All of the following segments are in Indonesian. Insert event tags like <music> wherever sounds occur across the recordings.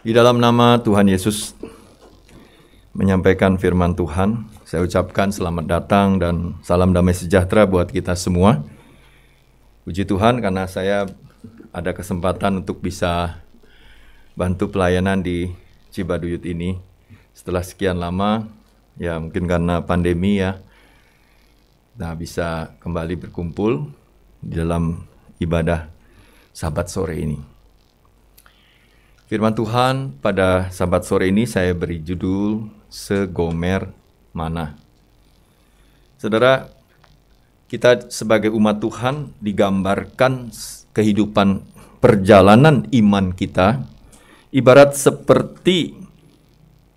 Di dalam nama Tuhan Yesus menyampaikan firman Tuhan, saya ucapkan selamat datang dan salam damai sejahtera buat kita semua. Puji Tuhan karena saya ada kesempatan untuk bisa bantu pelayanan di Cibaduyut ini setelah sekian lama, ya mungkin karena pandemi ya, nah bisa kembali berkumpul di dalam ibadah sabat sore ini. Firman Tuhan pada sabat sore ini saya beri judul Segomer Mana. Saudara, kita sebagai umat Tuhan digambarkan kehidupan perjalanan iman kita ibarat seperti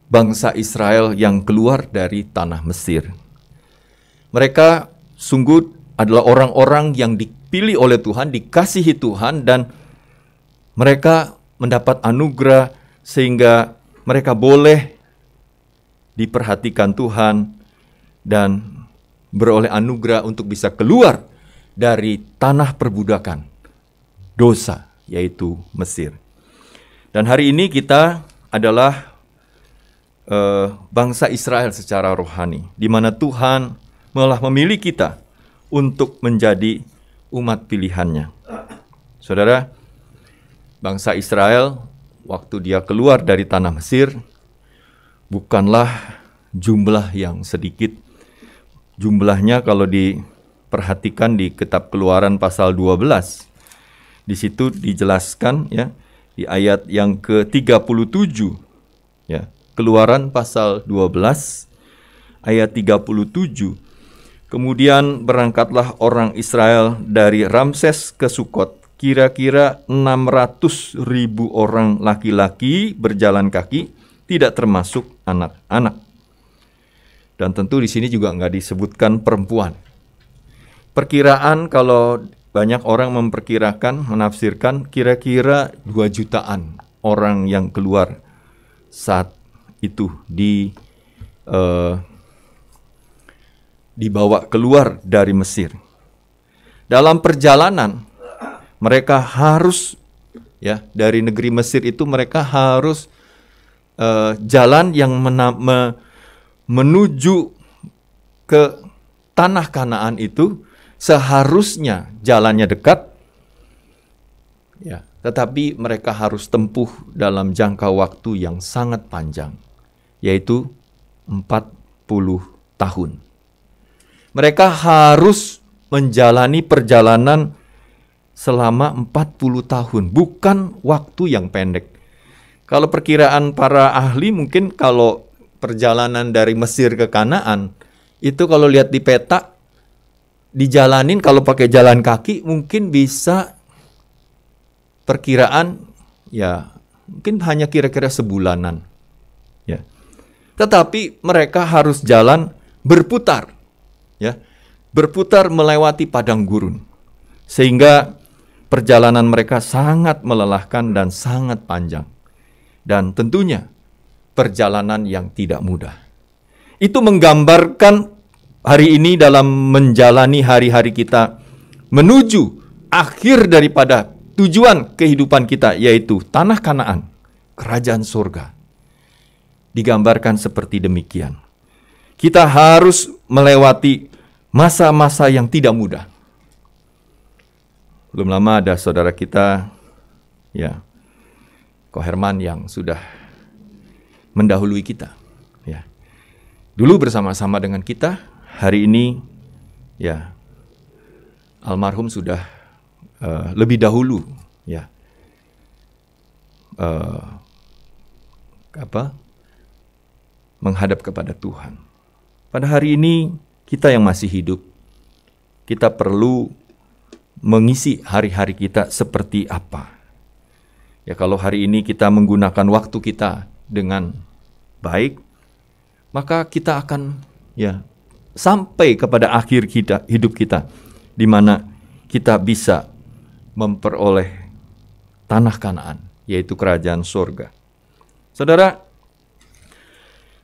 bangsa Israel yang keluar dari tanah Mesir. Mereka sungguh adalah orang-orang yang dipilih oleh Tuhan, dikasihi Tuhan dan mereka mendapat anugerah sehingga mereka boleh diperhatikan Tuhan dan beroleh anugerah untuk bisa keluar dari tanah perbudakan dosa yaitu Mesir. Dan hari ini kita adalah uh, bangsa Israel secara rohani di mana Tuhan malah memilih kita untuk menjadi umat pilihannya. Saudara, bangsa Israel waktu dia keluar dari tanah Mesir bukanlah jumlah yang sedikit. Jumlahnya kalau diperhatikan di kitab Keluaran pasal 12 di situ dijelaskan ya di ayat yang ke-37 ya. Keluaran pasal 12 ayat 37 Kemudian berangkatlah orang Israel dari Ramses ke Sukot kira-kira 600 ribu orang laki-laki berjalan kaki, tidak termasuk anak-anak. Dan tentu di sini juga nggak disebutkan perempuan. Perkiraan kalau banyak orang memperkirakan, menafsirkan kira-kira 2 jutaan orang yang keluar saat itu di uh, dibawa keluar dari Mesir. Dalam perjalanan mereka harus ya dari negeri Mesir itu mereka harus uh, jalan yang mena- me- menuju ke tanah Kanaan itu seharusnya jalannya dekat ya tetapi mereka harus tempuh dalam jangka waktu yang sangat panjang yaitu 40 tahun. Mereka harus menjalani perjalanan selama 40 tahun, bukan waktu yang pendek. Kalau perkiraan para ahli mungkin kalau perjalanan dari Mesir ke Kanaan itu kalau lihat di peta dijalanin kalau pakai jalan kaki mungkin bisa perkiraan ya mungkin hanya kira-kira sebulanan ya. Tetapi mereka harus jalan berputar ya. Berputar melewati padang gurun. Sehingga perjalanan mereka sangat melelahkan dan sangat panjang. Dan tentunya perjalanan yang tidak mudah. Itu menggambarkan hari ini dalam menjalani hari-hari kita menuju akhir daripada tujuan kehidupan kita yaitu tanah Kanaan, kerajaan surga. Digambarkan seperti demikian. Kita harus melewati masa-masa yang tidak mudah. Belum lama ada saudara kita, ya, Ko Herman yang sudah mendahului kita. Ya. Dulu bersama-sama dengan kita, hari ini, ya, almarhum sudah uh, lebih dahulu, ya, uh, apa, menghadap kepada Tuhan. Pada hari ini kita yang masih hidup, kita perlu mengisi hari-hari kita seperti apa. Ya kalau hari ini kita menggunakan waktu kita dengan baik, maka kita akan ya sampai kepada akhir kita hidup kita di mana kita bisa memperoleh tanah Kanaan, yaitu kerajaan surga. Saudara,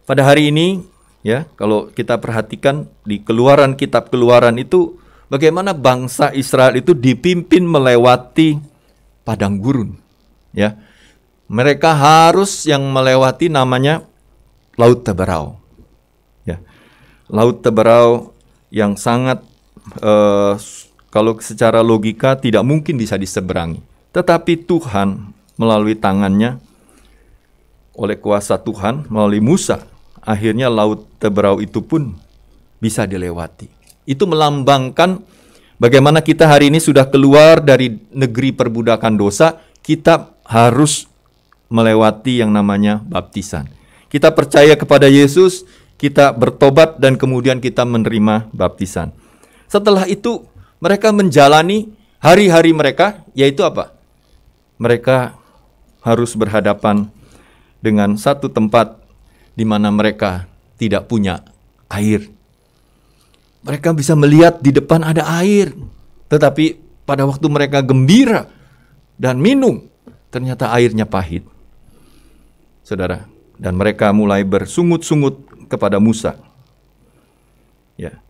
pada hari ini ya, kalau kita perhatikan di Keluaran kitab Keluaran itu bagaimana bangsa Israel itu dipimpin melewati padang gurun, ya. mereka harus yang melewati namanya Laut Teberau. Ya. Laut Teberau yang sangat uh, kalau secara logika tidak mungkin bisa diseberangi. Tetapi Tuhan melalui tangannya oleh kuasa Tuhan melalui Musa akhirnya laut Teberau itu pun bisa dilewati. Itu melambangkan bagaimana kita hari ini sudah keluar dari negeri perbudakan dosa, kita harus melewati yang namanya baptisan. Kita percaya kepada Yesus, kita bertobat dan kemudian kita menerima baptisan. Setelah itu mereka menjalani hari-hari mereka yaitu apa? Mereka harus berhadapan dengan satu tempat di mana mereka tidak punya air. Mereka bisa melihat di depan ada air, tetapi pada waktu mereka gembira dan minum, ternyata airnya pahit. Saudara, dan mereka mulai bersungut-sungut kepada Musa. Ya.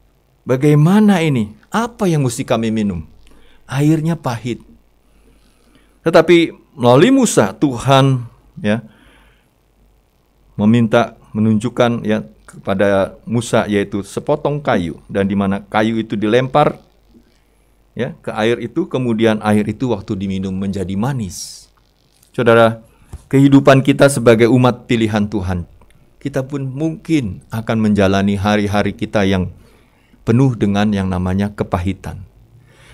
Bagaimana ini? Apa yang mesti kami minum? Airnya pahit. Tetapi melalui Musa Tuhan ya meminta menunjukkan ya kepada Musa yaitu sepotong kayu dan di mana kayu itu dilempar ya ke air itu kemudian air itu waktu diminum menjadi manis. Saudara, kehidupan kita sebagai umat pilihan Tuhan, kita pun mungkin akan menjalani hari-hari kita yang penuh dengan yang namanya kepahitan.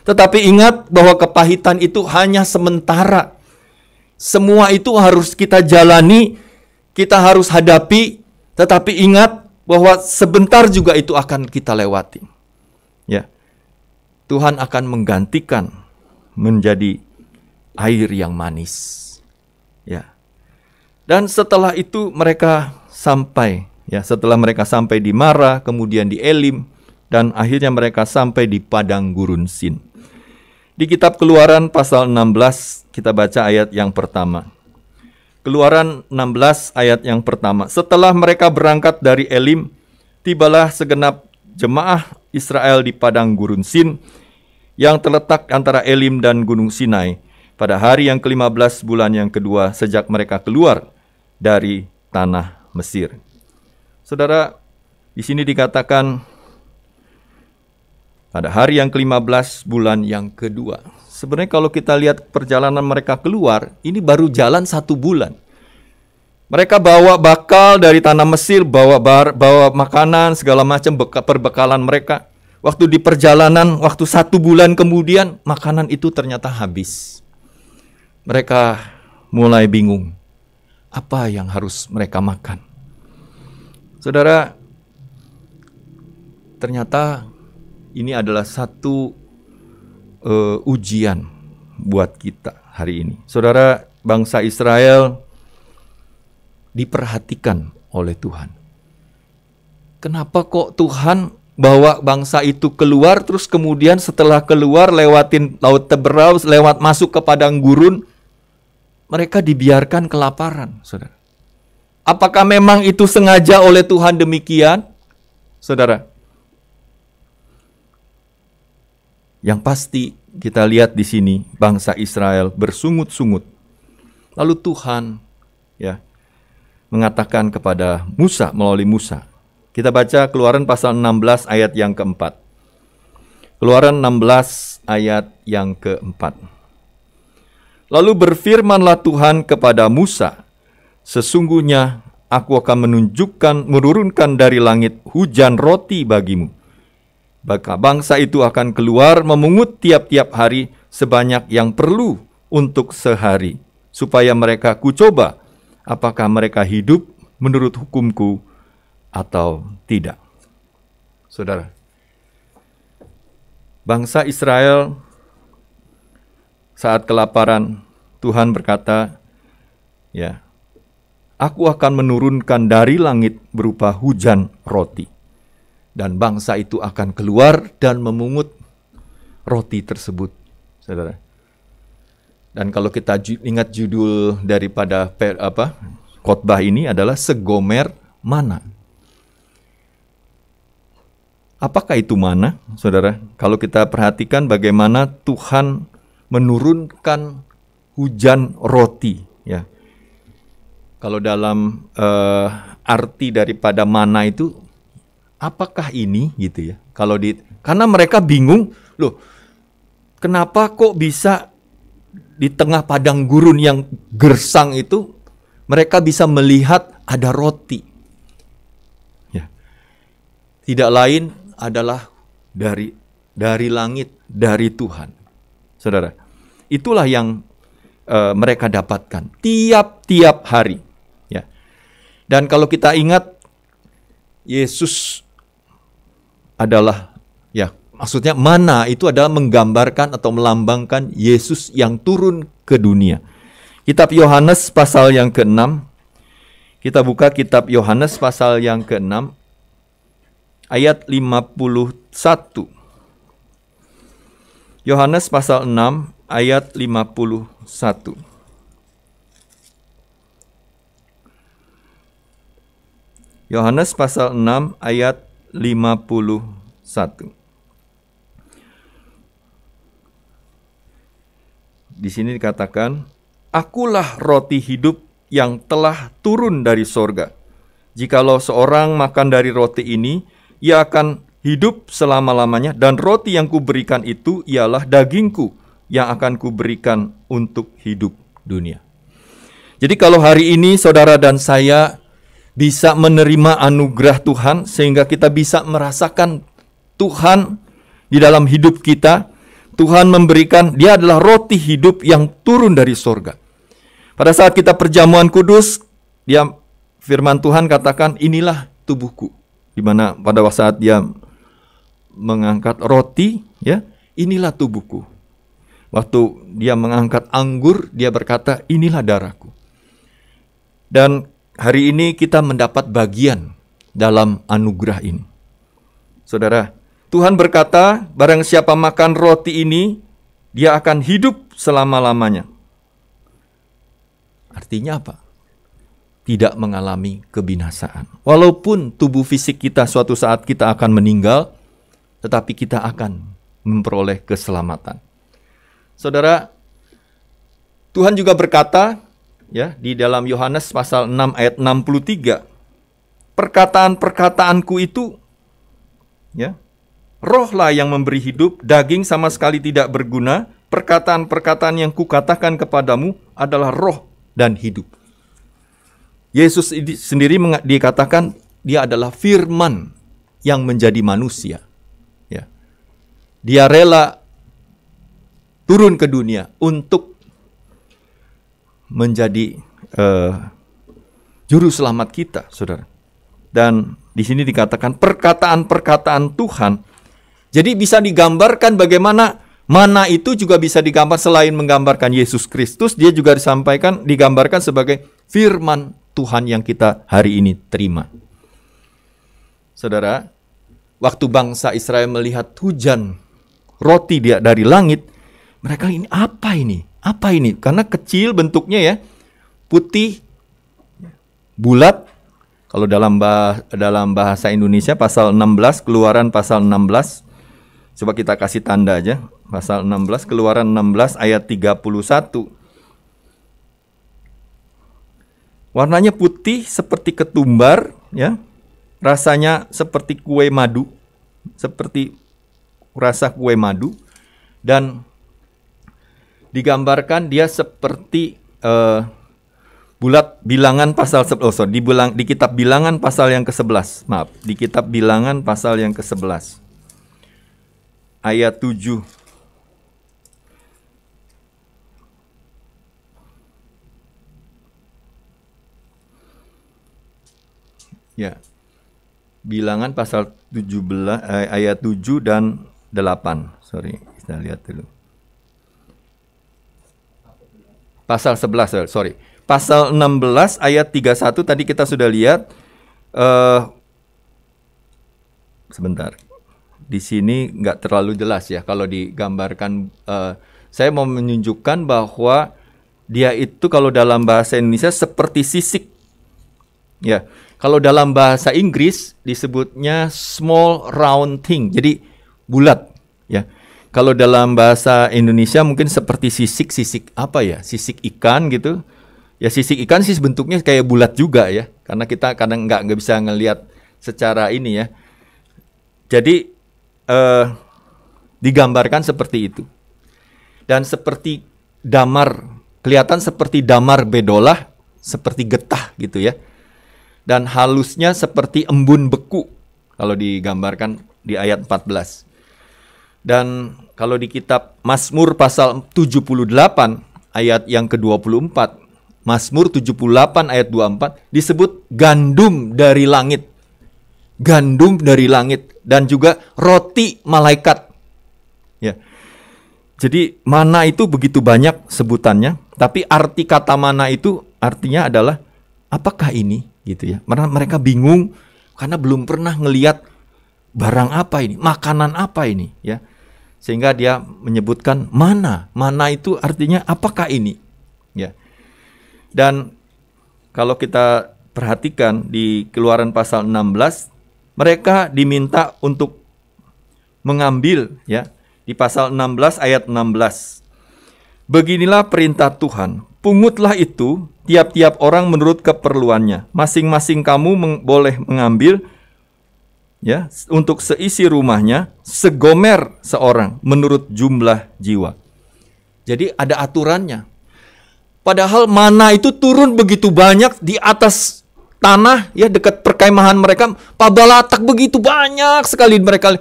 Tetapi ingat bahwa kepahitan itu hanya sementara. Semua itu harus kita jalani, kita harus hadapi, tetapi ingat bahwa sebentar juga itu akan kita lewati. Ya. Tuhan akan menggantikan menjadi air yang manis. Ya. Dan setelah itu mereka sampai ya, setelah mereka sampai di Mara, kemudian di Elim dan akhirnya mereka sampai di padang gurun Sin. Di kitab Keluaran pasal 16 kita baca ayat yang pertama. Keluaran 16 ayat yang pertama. Setelah mereka berangkat dari Elim, tibalah segenap jemaah Israel di padang gurun Sin yang terletak antara Elim dan Gunung Sinai pada hari yang ke-15 bulan yang kedua sejak mereka keluar dari tanah Mesir. Saudara, di sini dikatakan pada hari yang ke-15 bulan yang kedua. Sebenarnya kalau kita lihat perjalanan mereka keluar, ini baru jalan satu bulan. Mereka bawa bakal dari tanah Mesir, bawa bar, bawa makanan, segala macam perbekalan mereka. Waktu di perjalanan, waktu satu bulan kemudian, makanan itu ternyata habis mereka mulai bingung apa yang harus mereka makan. Saudara, ternyata ini adalah satu uh, ujian buat kita hari ini. Saudara, bangsa Israel diperhatikan oleh Tuhan. Kenapa kok Tuhan bawa bangsa itu keluar terus kemudian setelah keluar lewatin laut Teberau lewat masuk ke padang gurun mereka dibiarkan kelaparan, saudara. Apakah memang itu sengaja oleh Tuhan demikian, saudara? Yang pasti kita lihat di sini bangsa Israel bersungut-sungut. Lalu Tuhan ya mengatakan kepada Musa melalui Musa. Kita baca Keluaran pasal 16 ayat yang keempat. Keluaran 16 ayat yang keempat. Lalu berfirmanlah Tuhan kepada Musa, Sesungguhnya aku akan menunjukkan, menurunkan dari langit hujan roti bagimu. Maka bangsa itu akan keluar memungut tiap-tiap hari sebanyak yang perlu untuk sehari, supaya mereka kucoba apakah mereka hidup menurut hukumku atau tidak. Saudara, bangsa Israel saat kelaparan, Tuhan berkata, "Ya, aku akan menurunkan dari langit berupa hujan roti, dan bangsa itu akan keluar dan memungut roti tersebut." Saudara. Dan kalau kita ingat judul daripada apa khotbah ini adalah segomer mana. Apakah itu mana, saudara? Kalau kita perhatikan bagaimana Tuhan menurunkan hujan roti ya kalau dalam uh, arti daripada mana itu apakah ini gitu ya. Kalau di karena mereka bingung, loh. Kenapa kok bisa di tengah padang gurun yang gersang itu mereka bisa melihat ada roti. Ya. Tidak lain adalah dari dari langit, dari Tuhan. Saudara, itulah yang uh, mereka dapatkan tiap-tiap hari. Ya. Dan kalau kita ingat Yesus adalah ya maksudnya mana itu adalah menggambarkan atau melambangkan Yesus yang turun ke dunia. Kitab Yohanes pasal yang ke-6 kita buka kitab Yohanes pasal yang ke-6 ayat 51. Yohanes pasal 6 ayat 51. Yohanes pasal 6 ayat 51. Di sini dikatakan, Akulah roti hidup yang telah turun dari sorga. Jikalau seorang makan dari roti ini, ia akan hidup selama-lamanya dan roti yang kuberikan itu ialah dagingku yang akan kuberikan untuk hidup dunia. Jadi kalau hari ini saudara dan saya bisa menerima anugerah Tuhan sehingga kita bisa merasakan Tuhan di dalam hidup kita. Tuhan memberikan, dia adalah roti hidup yang turun dari sorga. Pada saat kita perjamuan kudus, dia firman Tuhan katakan, inilah tubuhku. Di mana pada saat dia mengangkat roti, ya, inilah tubuhku. Waktu dia mengangkat anggur, dia berkata, inilah darahku. Dan hari ini kita mendapat bagian dalam anugerah ini. Saudara, Tuhan berkata, barang siapa makan roti ini, dia akan hidup selama-lamanya. Artinya apa? Tidak mengalami kebinasaan. Walaupun tubuh fisik kita suatu saat kita akan meninggal, tetapi kita akan memperoleh keselamatan. Saudara, Tuhan juga berkata ya di dalam Yohanes pasal 6 ayat 63 perkataan-perkataanku itu ya rohlah yang memberi hidup daging sama sekali tidak berguna perkataan-perkataan yang kukatakan kepadamu adalah roh dan hidup. Yesus sendiri dikatakan dia adalah firman yang menjadi manusia ya. Dia rela turun ke dunia untuk menjadi uh, juru selamat kita, saudara. Dan di sini dikatakan perkataan-perkataan Tuhan. Jadi bisa digambarkan bagaimana mana itu juga bisa digambar selain menggambarkan Yesus Kristus, dia juga disampaikan digambarkan sebagai firman Tuhan yang kita hari ini terima. Saudara, waktu bangsa Israel melihat hujan roti dia dari langit, mereka ini apa ini? Apa ini? Karena kecil bentuknya ya, putih, bulat. Kalau dalam bah dalam bahasa Indonesia pasal 16 Keluaran pasal 16 Coba kita kasih tanda aja. Pasal 16 Keluaran 16 ayat 31. Warnanya putih seperti ketumbar ya. Rasanya seperti kue madu, seperti rasa kue madu dan digambarkan dia seperti uh, bulat bilangan pasal oh sorry, di, bulang, di kitab bilangan pasal yang ke-11 maaf di kitab bilangan pasal yang ke-11 ayat 7 Ya. Bilangan pasal 17 eh, ayat 7 dan 8. Sorry, kita lihat dulu. Pasal 11 sorry. Pasal 16 ayat 31 tadi kita sudah lihat uh, sebentar. Di sini nggak terlalu jelas ya kalau digambarkan uh, saya mau menunjukkan bahwa dia itu kalau dalam bahasa Indonesia seperti sisik. Ya kalau dalam bahasa Inggris disebutnya small round thing jadi bulat ya kalau dalam bahasa Indonesia mungkin seperti sisik-sisik apa ya? Sisik ikan gitu. Ya sisik ikan sih bentuknya kayak bulat juga ya, karena kita kadang nggak nggak bisa ngelihat secara ini ya. Jadi eh, digambarkan seperti itu. Dan seperti damar, kelihatan seperti damar bedolah, seperti getah gitu ya. Dan halusnya seperti embun beku kalau digambarkan di ayat 14. Dan kalau di kitab Mazmur pasal 78 ayat yang ke-24 Mazmur 78 ayat 24 disebut gandum dari langit. Gandum dari langit dan juga roti malaikat. Ya. Jadi mana itu begitu banyak sebutannya, tapi arti kata mana itu artinya adalah apakah ini gitu ya. Karena mereka bingung karena belum pernah ngelihat barang apa ini, makanan apa ini ya. Sehingga dia menyebutkan mana, mana itu artinya apakah ini ya. Dan kalau kita perhatikan di Keluaran pasal 16, mereka diminta untuk mengambil ya di pasal 16 ayat 16. Beginilah perintah Tuhan, pungutlah itu tiap-tiap orang menurut keperluannya. Masing-masing kamu meng boleh mengambil ya untuk seisi rumahnya segomer seorang menurut jumlah jiwa. Jadi ada aturannya. Padahal mana itu turun begitu banyak di atas tanah ya dekat perkemahan mereka. Pabalatak begitu banyak sekali mereka.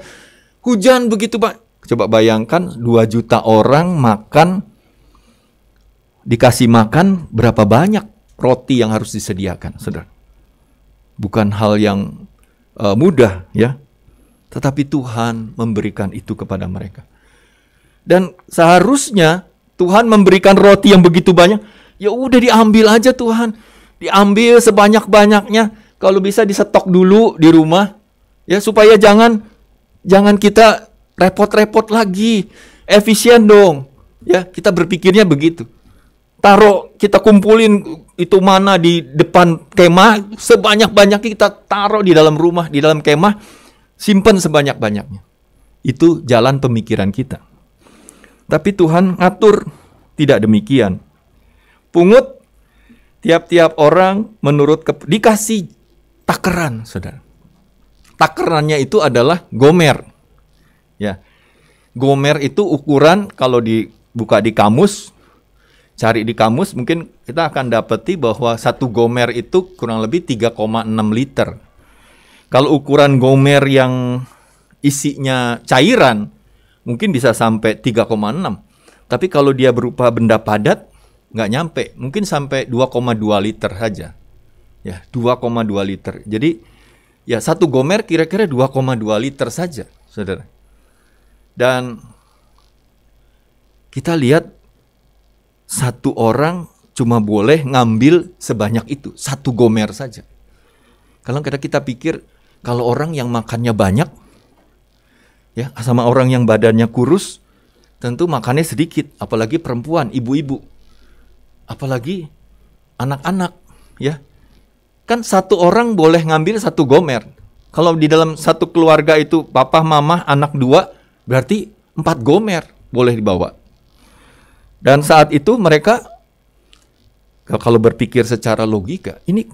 Hujan begitu pak. Coba bayangkan 2 juta orang makan dikasih makan berapa banyak roti yang harus disediakan, saudara. Bukan hal yang uh, mudah ya. Tetapi Tuhan memberikan itu kepada mereka. Dan seharusnya Tuhan memberikan roti yang begitu banyak, ya udah diambil aja Tuhan. Diambil sebanyak-banyaknya. Kalau bisa disetok dulu di rumah ya supaya jangan jangan kita repot-repot lagi. Efisien dong. Ya, kita berpikirnya begitu. Taruh kita kumpulin itu mana di depan kemah sebanyak-banyaknya kita taruh di dalam rumah, di dalam kemah, simpan sebanyak-banyaknya. Itu jalan pemikiran kita. Tapi Tuhan ngatur tidak demikian. Pungut tiap-tiap orang menurut ke, dikasih takeran, Saudara. Takerannya itu adalah gomer. Ya. Gomer itu ukuran kalau dibuka di kamus, cari di kamus mungkin kita akan dapati bahwa satu gomer itu kurang lebih 3,6 liter. Kalau ukuran gomer yang isinya cairan mungkin bisa sampai 3,6. Tapi kalau dia berupa benda padat, nggak nyampe. Mungkin sampai 2,2 liter saja. Ya, 2,2 liter. Jadi, ya satu gomer kira-kira 2,2 liter saja, saudara. Dan kita lihat satu orang cuma boleh ngambil sebanyak itu, satu gomer saja. Kalau kita kita pikir kalau orang yang makannya banyak, ya sama orang yang badannya kurus tentu makannya sedikit apalagi perempuan ibu-ibu apalagi anak-anak ya. Kan satu orang boleh ngambil satu gomer. Kalau di dalam satu keluarga itu papa mama anak dua berarti empat gomer boleh dibawa dan saat itu mereka kalau berpikir secara logika ini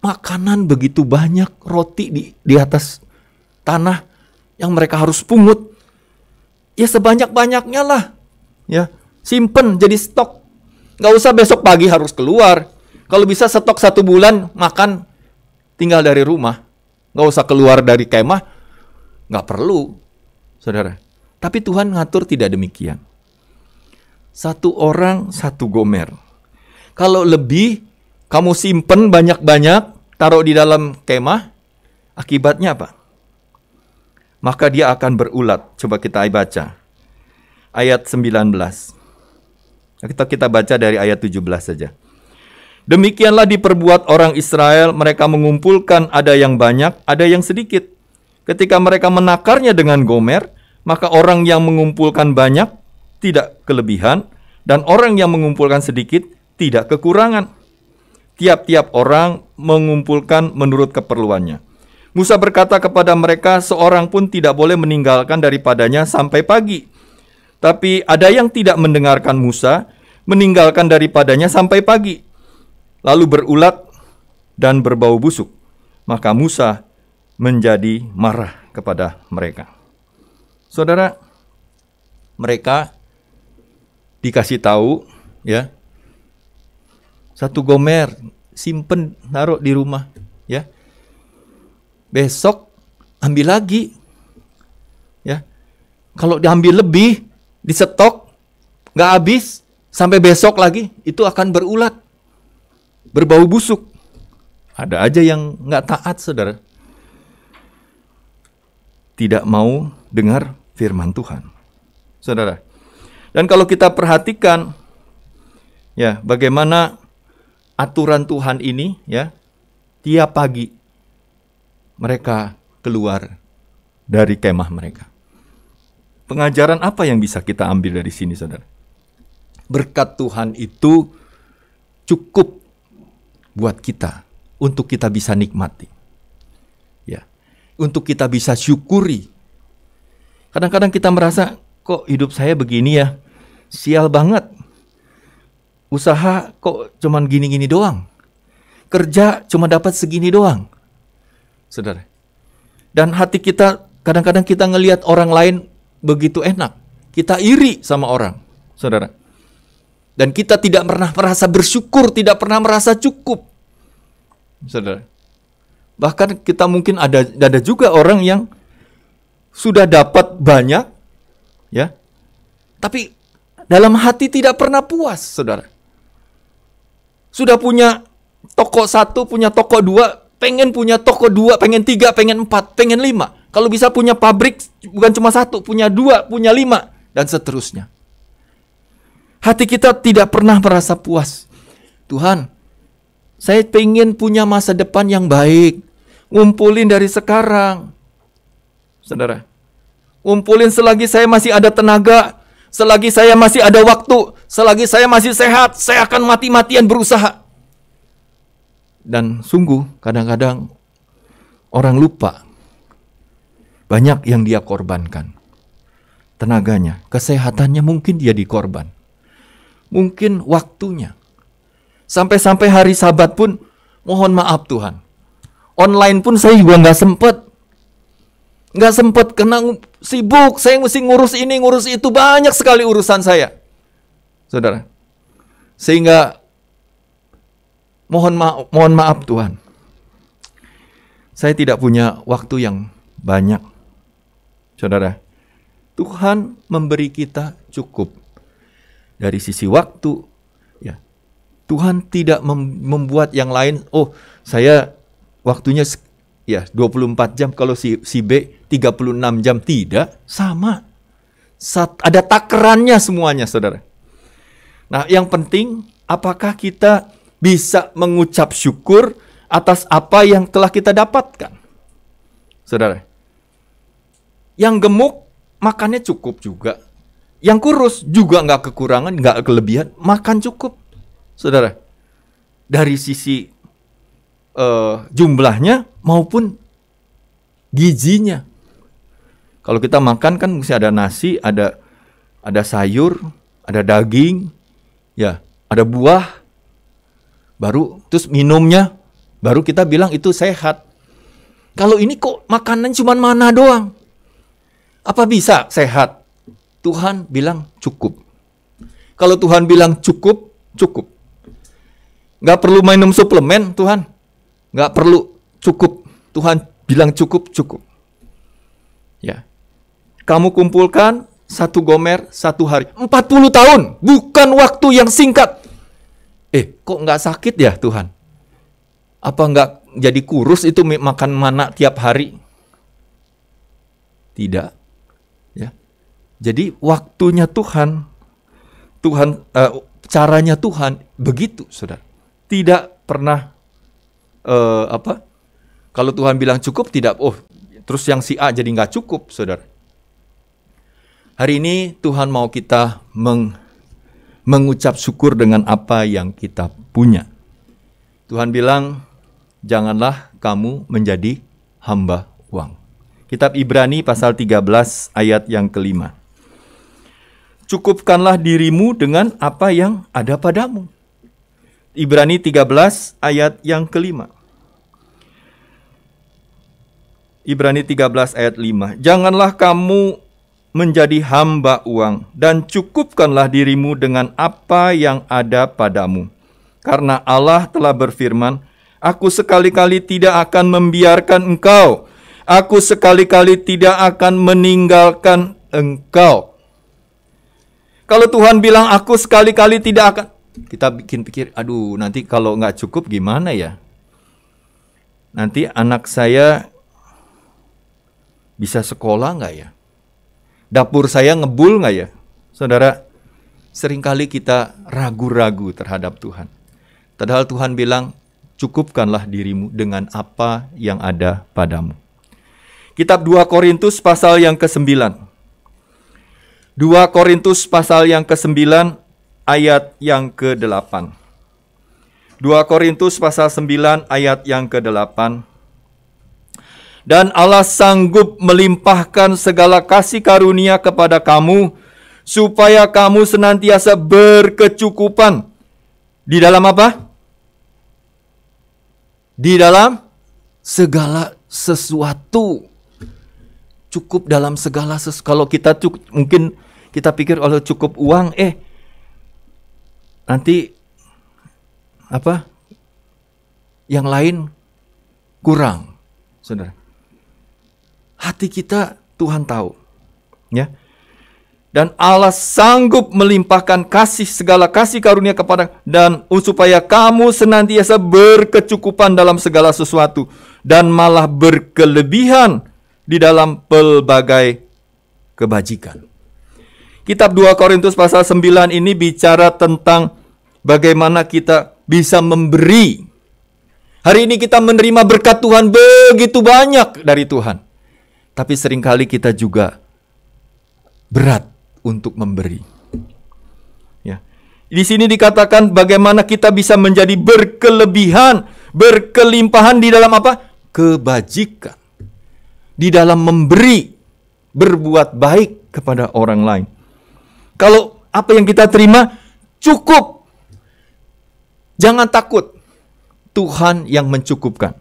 makanan begitu banyak roti di di atas tanah yang mereka harus pungut. Ya sebanyak-banyaknya lah. Ya, simpen jadi stok. Nggak usah besok pagi harus keluar. Kalau bisa stok satu bulan makan tinggal dari rumah. Nggak usah keluar dari kemah. Nggak perlu, saudara. Tapi Tuhan ngatur tidak demikian. Satu orang, satu gomer. Kalau lebih, kamu simpen banyak-banyak, taruh di dalam kemah, akibatnya apa? maka dia akan berulat. Coba kita baca. Ayat 19. Kita kita baca dari ayat 17 saja. Demikianlah diperbuat orang Israel, mereka mengumpulkan ada yang banyak, ada yang sedikit. Ketika mereka menakarnya dengan gomer, maka orang yang mengumpulkan banyak tidak kelebihan, dan orang yang mengumpulkan sedikit tidak kekurangan. Tiap-tiap orang mengumpulkan menurut keperluannya. Musa berkata kepada mereka, seorang pun tidak boleh meninggalkan daripadanya sampai pagi. Tapi ada yang tidak mendengarkan Musa, meninggalkan daripadanya sampai pagi. lalu berulat dan berbau busuk. Maka Musa menjadi marah kepada mereka. Saudara, mereka dikasih tahu ya. Satu gomer simpen naruh di rumah ya. Besok ambil lagi. Ya. Kalau diambil lebih, di stok nggak habis sampai besok lagi itu akan berulat. Berbau busuk. Ada aja yang nggak taat, Saudara. Tidak mau dengar firman Tuhan. Saudara. Dan kalau kita perhatikan ya, bagaimana aturan Tuhan ini ya, tiap pagi mereka keluar dari kemah mereka. Pengajaran apa yang bisa kita ambil dari sini, saudara? Berkat Tuhan itu cukup buat kita untuk kita bisa nikmati. Ya. Untuk kita bisa syukuri. Kadang-kadang kita merasa kok hidup saya begini ya. Sial banget usaha kok cuman gini-gini doang. Kerja cuma dapat segini doang. Saudara. Dan hati kita kadang-kadang kita ngelihat orang lain begitu enak. Kita iri sama orang, saudara. Dan kita tidak pernah merasa bersyukur, tidak pernah merasa cukup. Saudara. Bahkan kita mungkin ada ada juga orang yang sudah dapat banyak ya. Tapi dalam hati tidak pernah puas, Saudara. Sudah punya toko satu, punya toko dua, pengen punya toko dua, pengen tiga, pengen empat, pengen lima. Kalau bisa punya pabrik, bukan cuma satu, punya dua, punya lima, dan seterusnya. Hati kita tidak pernah merasa puas. Tuhan, saya pengen punya masa depan yang baik. Ngumpulin dari sekarang. Saudara, ngumpulin selagi saya masih ada tenaga, Selagi saya masih ada waktu, selagi saya masih sehat, saya akan mati-matian berusaha. Dan sungguh kadang-kadang orang lupa banyak yang dia korbankan. Tenaganya, kesehatannya mungkin dia dikorban. Mungkin waktunya. Sampai-sampai hari sabat pun mohon maaf Tuhan. Online pun saya juga nggak sempet nggak sempat kena sibuk, saya mesti ngurus ini, ngurus itu, banyak sekali urusan saya. Saudara. Sehingga mohon maaf, mohon maaf Tuhan. Saya tidak punya waktu yang banyak. Saudara. Tuhan memberi kita cukup dari sisi waktu ya. Tuhan tidak membuat yang lain, oh, saya waktunya ya 24 jam. Kalau si si B 36 jam. Tidak sama. Sat, ada takarannya semuanya saudara. Nah yang penting apakah kita bisa mengucap syukur atas apa yang telah kita dapatkan? Saudara yang gemuk makannya cukup juga. Yang kurus juga nggak kekurangan nggak kelebihan makan cukup. Saudara dari sisi uh, jumlahnya maupun gizinya. Kalau kita makan kan mesti ada nasi, ada ada sayur, ada daging, ya, ada buah. Baru terus minumnya, baru kita bilang itu sehat. Kalau ini kok makanan cuma mana doang? Apa bisa sehat? Tuhan bilang cukup. Kalau Tuhan bilang cukup, cukup. Gak perlu minum suplemen Tuhan. Nggak perlu cukup. Tuhan bilang cukup, cukup. Ya. Kamu kumpulkan satu gomer satu hari. 40 tahun. Bukan waktu yang singkat. Eh, kok nggak sakit ya Tuhan? Apa nggak jadi kurus itu makan mana tiap hari? Tidak. Ya. Jadi waktunya Tuhan, Tuhan uh, caranya Tuhan begitu, saudara. Tidak pernah uh, apa? Kalau Tuhan bilang cukup tidak, oh terus yang si A jadi nggak cukup, saudara. Hari ini Tuhan mau kita meng, mengucap syukur dengan apa yang kita punya. Tuhan bilang, janganlah kamu menjadi hamba uang. Kitab Ibrani pasal 13 ayat yang kelima. Cukupkanlah dirimu dengan apa yang ada padamu. Ibrani 13 ayat yang kelima. Ibrani 13 ayat 5. Janganlah kamu menjadi hamba uang dan cukupkanlah dirimu dengan apa yang ada padamu. Karena Allah telah berfirman, Aku sekali-kali tidak akan membiarkan engkau. Aku sekali-kali tidak akan meninggalkan engkau. Kalau Tuhan bilang aku sekali-kali tidak akan, kita bikin pikir, aduh nanti kalau nggak cukup gimana ya? Nanti anak saya bisa sekolah nggak ya? Dapur saya ngebul nggak ya? Saudara, sering kali kita ragu-ragu terhadap Tuhan. Padahal Tuhan bilang, cukupkanlah dirimu dengan apa yang ada padamu. Kitab 2 Korintus pasal yang ke-9. 2 Korintus pasal yang ke-9 ayat yang ke-8. 2 Korintus pasal 9 ayat yang ke-8. Dan Allah sanggup melimpahkan segala kasih karunia kepada kamu supaya kamu senantiasa berkecukupan di dalam apa? di dalam segala sesuatu. Cukup dalam segala sesuatu. Kalau kita cukup, mungkin kita pikir kalau cukup uang, eh nanti apa? Yang lain kurang, saudara. Hati kita Tuhan tahu, ya dan Allah sanggup melimpahkan kasih segala kasih karunia kepada dan supaya kamu senantiasa berkecukupan dalam segala sesuatu dan malah berkelebihan di dalam pelbagai kebajikan. Kitab 2 Korintus pasal 9 ini bicara tentang bagaimana kita bisa memberi. Hari ini kita menerima berkat Tuhan begitu banyak dari Tuhan. Tapi sering kali kita juga berat untuk memberi. Ya. Di sini dikatakan bagaimana kita bisa menjadi berkelebihan, berkelimpahan di dalam apa? Kebajikan. Di dalam memberi, berbuat baik kepada orang lain. Kalau apa yang kita terima cukup. Jangan takut. Tuhan yang mencukupkan.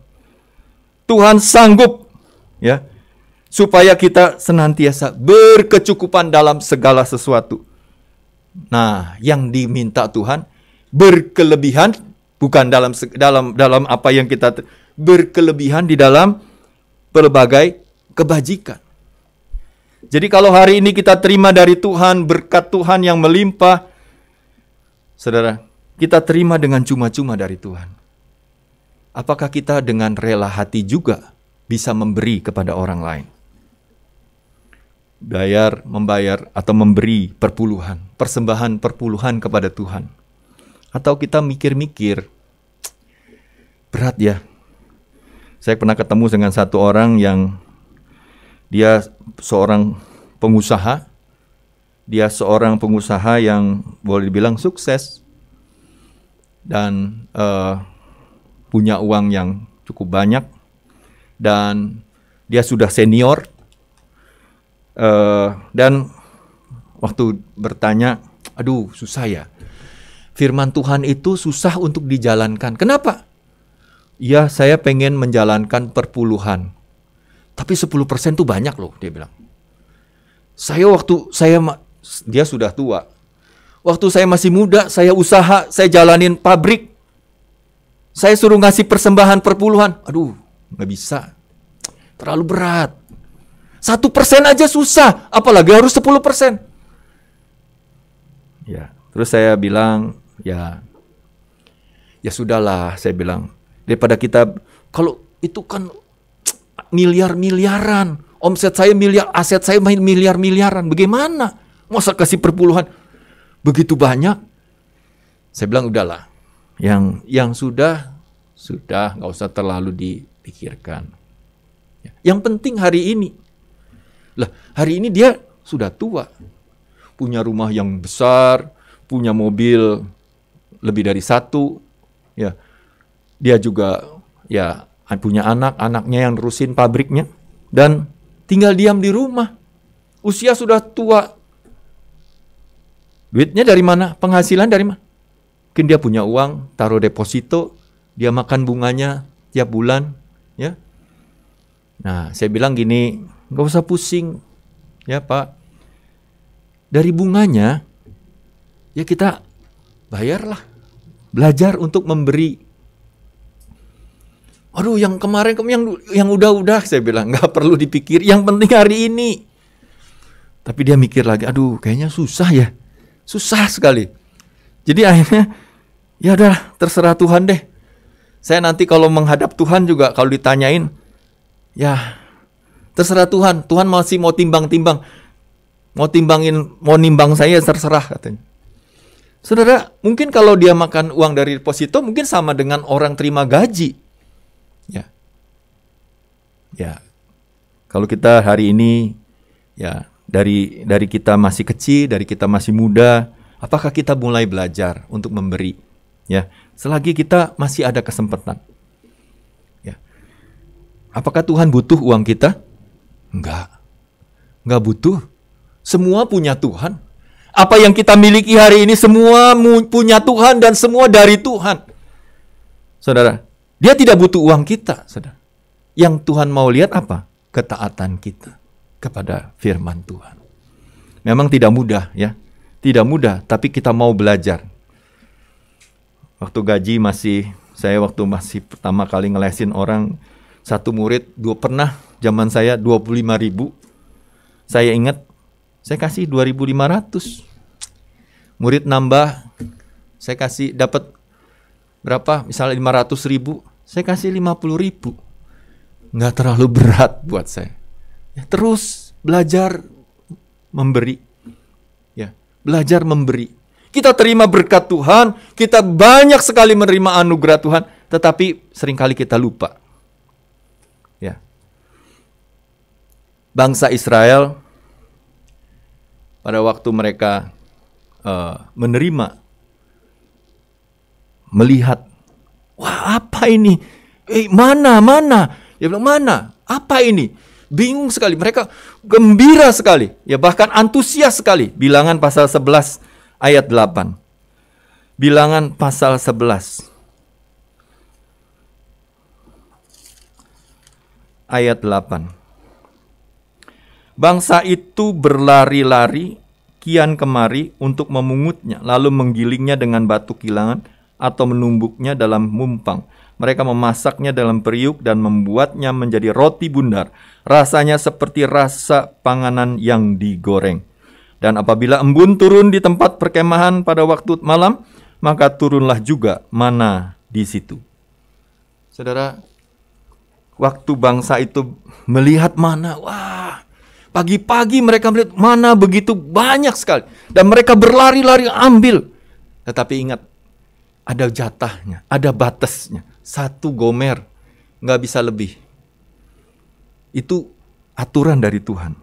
Tuhan sanggup ya supaya kita senantiasa berkecukupan dalam segala sesuatu. Nah, yang diminta Tuhan berkelebihan bukan dalam dalam dalam apa yang kita berkelebihan di dalam berbagai kebajikan. Jadi kalau hari ini kita terima dari Tuhan berkat Tuhan yang melimpah, Saudara, kita terima dengan cuma-cuma dari Tuhan. Apakah kita dengan rela hati juga bisa memberi kepada orang lain? bayar, membayar atau memberi perpuluhan, persembahan perpuluhan kepada Tuhan. Atau kita mikir-mikir, berat ya. Saya pernah ketemu dengan satu orang yang dia seorang pengusaha, dia seorang pengusaha yang boleh dibilang sukses dan uh, punya uang yang cukup banyak dan dia sudah senior Uh, dan waktu bertanya, aduh susah ya. Firman Tuhan itu susah untuk dijalankan. Kenapa? Ya saya pengen menjalankan perpuluhan. Tapi 10% itu banyak loh, dia bilang. Saya waktu saya dia sudah tua. Waktu saya masih muda, saya usaha, saya jalanin pabrik. Saya suruh ngasih persembahan perpuluhan. Aduh, nggak bisa. Terlalu berat. Satu persen aja susah, apalagi harus sepuluh persen. Ya, terus saya bilang, ya, ya sudahlah, saya bilang daripada kita kalau itu kan miliar miliaran, omset saya miliar, aset saya main miliar miliaran, bagaimana? Masa kasih perpuluhan begitu banyak? Saya bilang udahlah, yang yang sudah sudah nggak usah terlalu dipikirkan. Ya, yang penting hari ini lah, hari ini dia sudah tua. Punya rumah yang besar, punya mobil lebih dari satu, ya. Dia juga ya punya anak, anaknya yang nerusin pabriknya dan tinggal diam di rumah. Usia sudah tua. Duitnya dari mana? Penghasilan dari mana? Mungkin dia punya uang, taruh deposito, dia makan bunganya tiap bulan, ya. Nah, saya bilang gini, nggak usah pusing, ya Pak. Dari bunganya, ya kita bayarlah. Belajar untuk memberi. Aduh, yang kemarin yang yang udah-udah saya bilang nggak perlu dipikir. Yang penting hari ini. Tapi dia mikir lagi, aduh, kayaknya susah ya, susah sekali. Jadi akhirnya, ya udah terserah Tuhan deh. Saya nanti kalau menghadap Tuhan juga kalau ditanyain, ya terserah Tuhan. Tuhan masih mau timbang-timbang, mau timbangin, mau nimbang saya terserah katanya. Saudara, mungkin kalau dia makan uang dari deposito mungkin sama dengan orang terima gaji. Ya. Ya. Kalau kita hari ini ya dari dari kita masih kecil, dari kita masih muda, apakah kita mulai belajar untuk memberi? Ya. Selagi kita masih ada kesempatan. Ya. Apakah Tuhan butuh uang kita? Enggak. Enggak butuh. Semua punya Tuhan. Apa yang kita miliki hari ini semua punya Tuhan dan semua dari Tuhan. Saudara, dia tidak butuh uang kita, saudara. Yang Tuhan mau lihat apa? Ketaatan kita kepada firman Tuhan. Memang tidak mudah ya. Tidak mudah, tapi kita mau belajar. Waktu gaji masih saya waktu masih pertama kali ngelesin orang satu murid dua pernah zaman saya 25 ribu saya ingat saya kasih 2.500. Murid nambah, saya kasih dapat berapa? Misalnya 500 ribu, saya kasih 50 ribu. Nggak terlalu berat buat saya. Ya, terus belajar memberi. Ya, belajar memberi. Kita terima berkat Tuhan, kita banyak sekali menerima anugerah Tuhan, tetapi sering kali kita lupa. Ya. Bangsa Israel pada waktu mereka uh, menerima, melihat, wah apa ini? Eh mana mana? Dia bilang mana? Apa ini? Bingung sekali. Mereka gembira sekali. Ya bahkan antusias sekali. Bilangan pasal 11 ayat 8. Bilangan pasal 11 ayat 8. Bangsa itu berlari-lari kian kemari untuk memungutnya, lalu menggilingnya dengan batu kilangan atau menumbuknya dalam mumpang. Mereka memasaknya dalam periuk dan membuatnya menjadi roti bundar. Rasanya seperti rasa panganan yang digoreng. Dan apabila embun turun di tempat perkemahan pada waktu malam, maka turunlah juga mana di situ. Saudara, waktu bangsa itu melihat mana, wah, Pagi-pagi mereka melihat mana begitu banyak sekali. Dan mereka berlari-lari ambil. Tetapi ingat, ada jatahnya, ada batasnya. Satu gomer, nggak bisa lebih. Itu aturan dari Tuhan.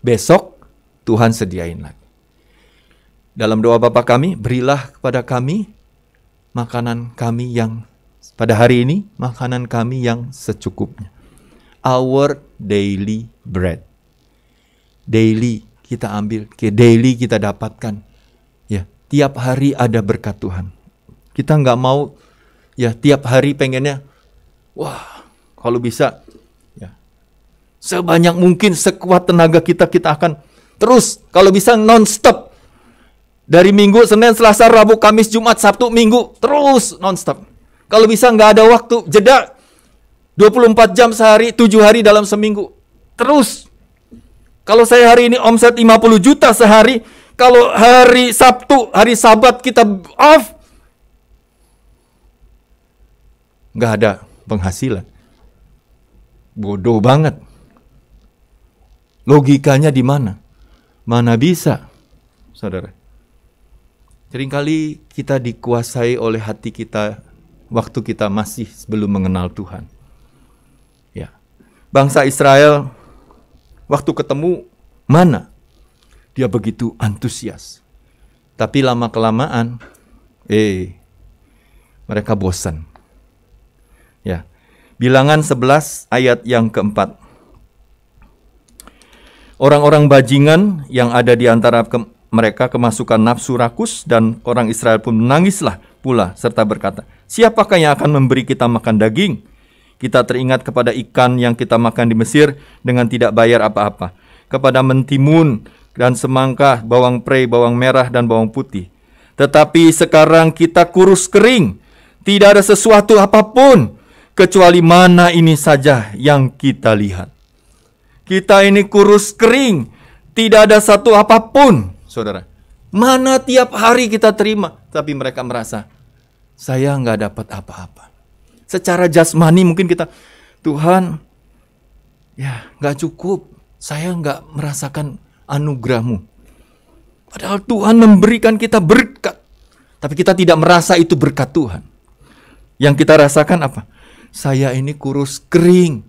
Besok Tuhan sediain lagi. Dalam doa Bapa kami, berilah kepada kami makanan kami yang pada hari ini, makanan kami yang secukupnya. Our daily bread daily kita ambil, daily kita dapatkan. Ya, tiap hari ada berkat Tuhan. Kita nggak mau ya tiap hari pengennya, wah kalau bisa ya sebanyak mungkin sekuat tenaga kita kita akan terus kalau bisa nonstop dari Minggu, Senin, Selasa, Rabu, Kamis, Jumat, Sabtu, Minggu terus nonstop. Kalau bisa nggak ada waktu jeda 24 jam sehari, 7 hari dalam seminggu. Terus kalau saya hari ini omset 50 juta sehari, kalau hari Sabtu, hari Sabat kita off, nggak ada penghasilan. Bodoh banget. Logikanya di mana? Mana bisa, saudara? Seringkali kita dikuasai oleh hati kita waktu kita masih belum mengenal Tuhan. Ya. Bangsa Israel Waktu ketemu, mana? Dia begitu antusias. Tapi lama-kelamaan, eh, mereka bosan. Ya. Bilangan 11 ayat yang keempat. Orang-orang bajingan yang ada di antara mereka kemasukan nafsu rakus dan orang Israel pun menangislah pula serta berkata, Siapakah yang akan memberi kita makan daging? Kita teringat kepada ikan yang kita makan di Mesir dengan tidak bayar apa-apa, kepada mentimun dan semangka, bawang prei, bawang merah dan bawang putih. Tetapi sekarang kita kurus kering, tidak ada sesuatu apa pun kecuali mana ini saja yang kita lihat. Kita ini kurus kering, tidak ada satu apa pun, saudara. Mana tiap hari kita terima, tapi mereka merasa saya nggak dapat apa-apa. Secara jasmani mungkin kita Tuhan, ya nggak cukup. Saya nggak merasakan anugerahmu. Padahal Tuhan memberikan kita berkat, tapi kita tidak merasa itu berkat Tuhan. Yang kita rasakan apa? Saya ini kurus kering.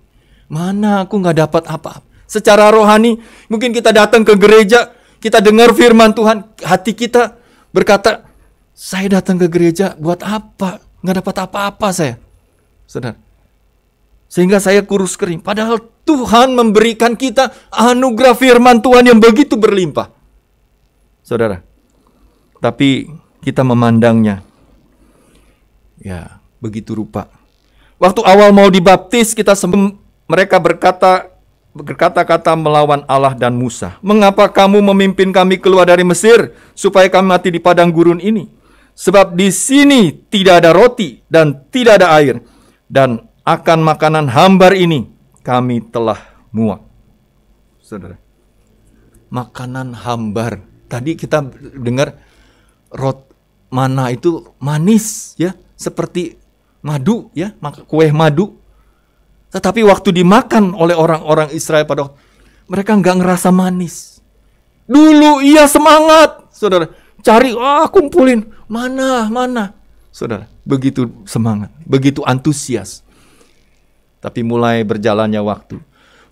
Mana aku nggak dapat apa-apa. Secara rohani, mungkin kita datang ke gereja, kita dengar firman Tuhan, hati kita berkata, saya datang ke gereja buat apa? Nggak dapat apa-apa saya. Saudara. Sehingga saya kurus kering. Padahal Tuhan memberikan kita anugerah firman Tuhan yang begitu berlimpah. Saudara. Tapi kita memandangnya. Ya, begitu rupa. Waktu awal mau dibaptis, kita mereka berkata berkata-kata melawan Allah dan Musa. Mengapa kamu memimpin kami keluar dari Mesir supaya kami mati di padang gurun ini? Sebab di sini tidak ada roti dan tidak ada air dan akan makanan hambar ini kami telah muak. Saudara. Makanan hambar. Tadi kita dengar rot mana itu manis ya, seperti madu ya, kue madu tetapi waktu dimakan oleh orang-orang Israel pada mereka nggak ngerasa manis. Dulu ia semangat, saudara. Cari, ah kumpulin. Mana, mana. Saudara, begitu semangat, begitu antusias. Tapi mulai berjalannya waktu.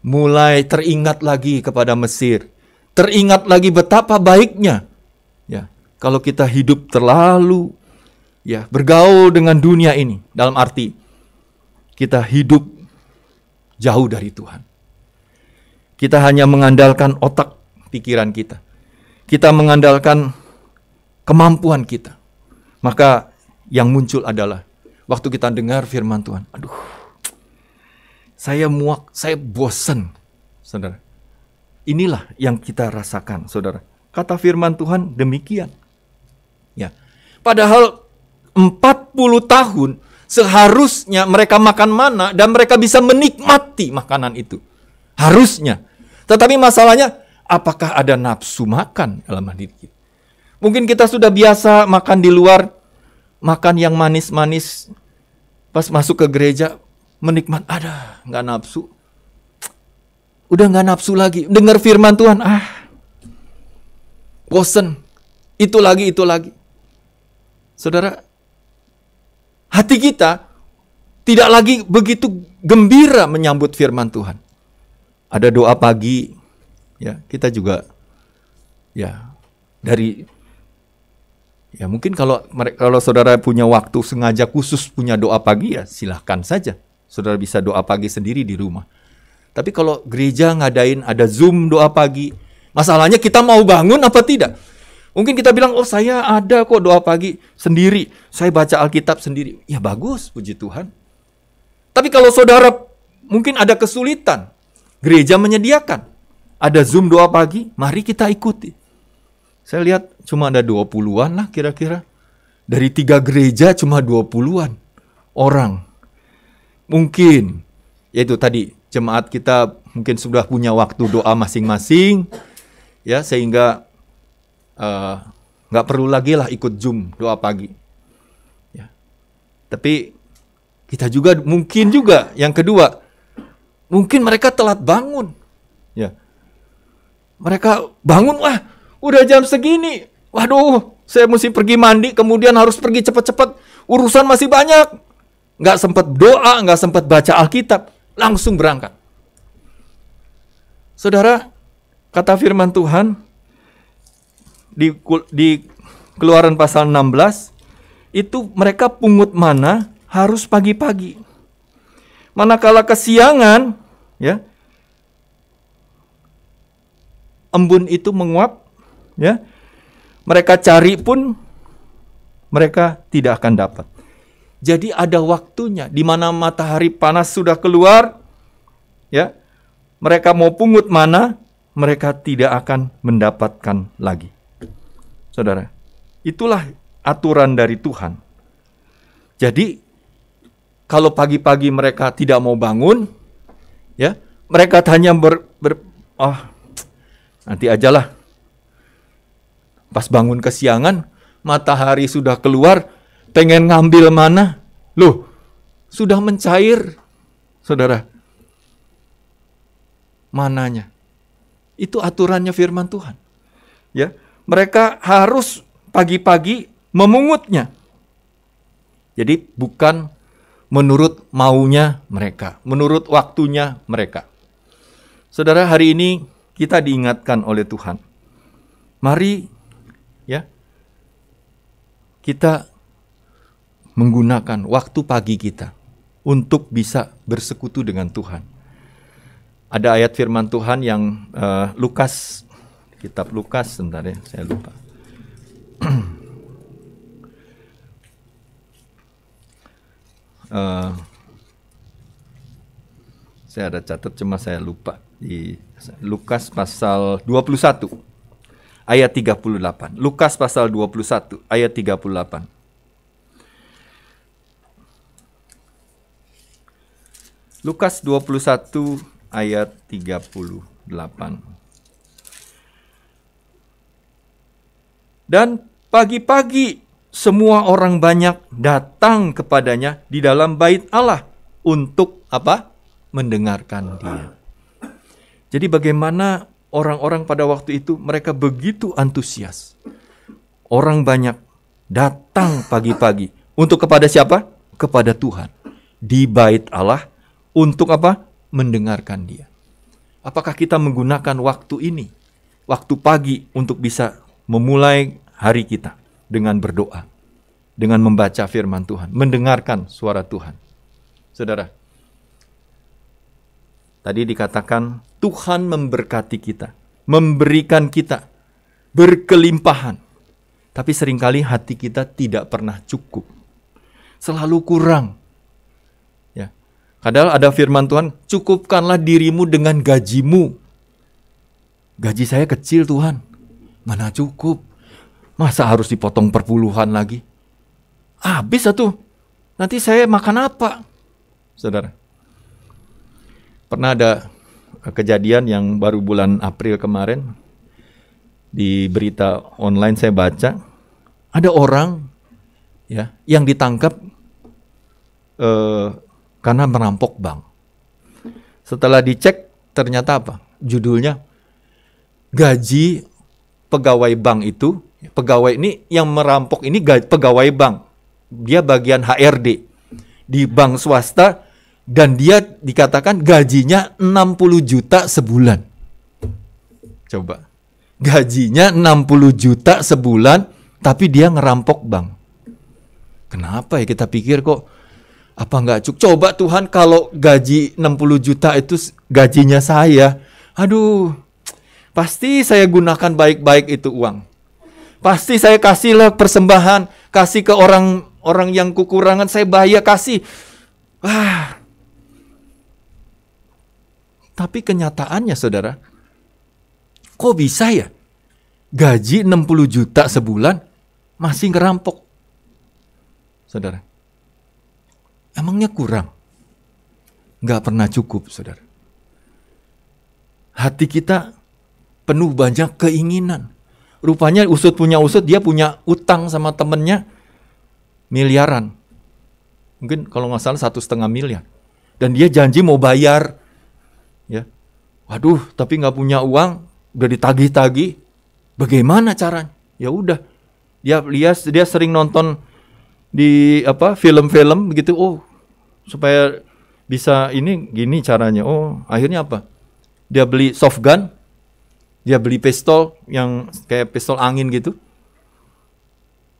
Mulai teringat lagi kepada Mesir. Teringat lagi betapa baiknya. Ya, kalau kita hidup terlalu ya bergaul dengan dunia ini dalam arti kita hidup jauh dari Tuhan. Kita hanya mengandalkan otak pikiran kita. Kita mengandalkan kemampuan kita. Maka yang muncul adalah waktu kita dengar firman Tuhan. Aduh, saya muak, saya bosan, saudara. Inilah yang kita rasakan, saudara. Kata firman Tuhan demikian. Ya. Padahal 40 tahun Seharusnya mereka makan mana dan mereka bisa menikmati makanan itu. Harusnya. Tetapi masalahnya, apakah ada nafsu makan dalam diri kita? Mungkin kita sudah biasa makan di luar, makan yang manis-manis. Pas masuk ke gereja, menikmat, ada, nggak nafsu. Udah nggak nafsu lagi. Dengar firman Tuhan, ah, bosen. Itu lagi, itu lagi. Saudara, hati kita tidak lagi begitu gembira menyambut firman Tuhan. Ada doa pagi, ya kita juga ya dari ya mungkin kalau kalau saudara punya waktu sengaja khusus punya doa pagi ya silahkan saja saudara bisa doa pagi sendiri di rumah. Tapi kalau gereja ngadain ada zoom doa pagi, masalahnya kita mau bangun apa tidak? Mungkin kita bilang, oh saya ada kok doa pagi sendiri. Saya baca Alkitab sendiri. Ya bagus, puji Tuhan. Tapi kalau saudara mungkin ada kesulitan, gereja menyediakan. Ada Zoom doa pagi, mari kita ikuti. Saya lihat cuma ada 20-an lah kira-kira. Dari tiga gereja cuma 20-an orang. Mungkin, yaitu tadi jemaat kita mungkin sudah punya waktu doa masing-masing. Ya, sehingga Eh, nggak uh, perlu lagi lah ikut zoom doa pagi. Ya. Tapi kita juga mungkin juga yang kedua, mungkin mereka telat bangun. Ya. Mereka bangun wah udah jam segini, waduh saya mesti pergi mandi, kemudian harus pergi cepat-cepat, urusan masih banyak. Nggak sempat doa, nggak sempat baca Alkitab, langsung berangkat. Saudara, kata firman Tuhan, di di Keluaran pasal 16 itu mereka pungut mana harus pagi-pagi. Manakala kesiangan, ya, embun itu menguap, ya, Mereka cari pun mereka tidak akan dapat. Jadi ada waktunya di mana matahari panas sudah keluar, ya. Mereka mau pungut mana, mereka tidak akan mendapatkan lagi. Saudara, itulah aturan dari Tuhan. Jadi kalau pagi-pagi mereka tidak mau bangun, ya, mereka hanya ber, ber oh, nanti ajalah. Pas bangun kesiangan, matahari sudah keluar, pengen ngambil mana? Loh, sudah mencair, saudara. Mananya? Itu aturannya firman Tuhan. Ya, mereka harus pagi-pagi memungutnya. Jadi bukan menurut maunya mereka, menurut waktunya mereka. Saudara, hari ini kita diingatkan oleh Tuhan. Mari ya kita menggunakan waktu pagi kita untuk bisa bersekutu dengan Tuhan. Ada ayat firman Tuhan yang uh, Lukas kitab Lukas sebentar ya, saya lupa. uh, <clears throat> saya ada catat cuma saya lupa di Lukas pasal 21 ayat 38. Lukas pasal 21 ayat 38. Lukas 21 ayat 38. Dan pagi-pagi semua orang banyak datang kepadanya di dalam bait Allah untuk apa? Mendengarkan dia. Jadi bagaimana orang-orang pada waktu itu mereka begitu antusias. Orang banyak datang pagi-pagi untuk kepada siapa? Kepada Tuhan di bait Allah untuk apa? Mendengarkan dia. Apakah kita menggunakan waktu ini, waktu pagi untuk bisa memulai hari kita? dengan berdoa, dengan membaca firman Tuhan, mendengarkan suara Tuhan. Saudara, tadi dikatakan Tuhan memberkati kita, memberikan kita berkelimpahan. Tapi sering kali hati kita tidak pernah cukup. Selalu kurang. Ya. Padahal ada firman Tuhan, cukupkanlah dirimu dengan gajimu. Gaji saya kecil Tuhan, mana cukup. Masa harus dipotong perpuluhan lagi? Habis satu. Nanti saya makan apa? Saudara. Pernah ada kejadian yang baru bulan April kemarin di berita online saya baca ada orang ya yang ditangkap eh, karena merampok bank. Setelah dicek ternyata apa? Judulnya gaji pegawai bank itu pegawai ini yang merampok ini pegawai bank. Dia bagian HRD di bank swasta dan dia dikatakan gajinya 60 juta sebulan. Coba. Gajinya 60 juta sebulan tapi dia ngerampok bank. Kenapa ya kita pikir kok apa nggak cukup? Coba Tuhan kalau gaji 60 juta itu gajinya saya. Aduh, pasti saya gunakan baik-baik itu uang. Pasti saya kasihlah persembahan, kasih ke orang orang yang kekurangan saya bahaya kasih. Wah. Tapi kenyataannya saudara, kok bisa ya? Gaji 60 juta sebulan masih ngerampok. Saudara. Emangnya kurang? Nggak pernah cukup, saudara. Hati kita penuh banyak keinginan. Rupanya usut punya usut, dia punya utang sama temennya miliaran. Mungkin kalau nggak salah satu setengah miliar. Dan dia janji mau bayar. Ya, Waduh, tapi nggak punya uang, udah ditagih-tagih. Bagaimana caranya? Ya udah, dia lihat dia sering nonton di apa film-film begitu. Oh, supaya bisa ini gini caranya. Oh, akhirnya apa? Dia beli soft gun, dia beli pistol yang kayak pistol angin gitu.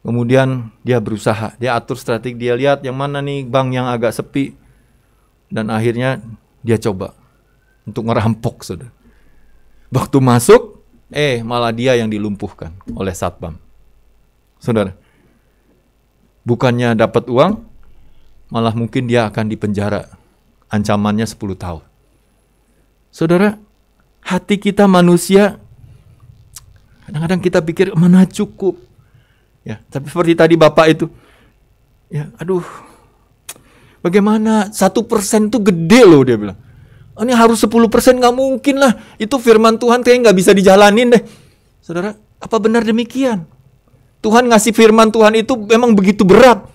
Kemudian dia berusaha, dia atur strategi, dia lihat yang mana nih bank yang agak sepi. Dan akhirnya dia coba untuk ngerampok sudah. Waktu masuk, eh malah dia yang dilumpuhkan oleh satpam. saudara. Bukannya dapat uang, malah mungkin dia akan dipenjara. Ancamannya 10 tahun. Saudara, hati kita manusia kadang-kadang kita pikir mana cukup. Ya, tapi seperti tadi Bapak itu, ya, aduh, bagaimana satu persen itu gede loh dia bilang. Oh, ini harus 10 persen nggak mungkin lah. Itu firman Tuhan kayak nggak bisa dijalanin deh. Saudara, apa benar demikian? Tuhan ngasih firman Tuhan itu memang begitu berat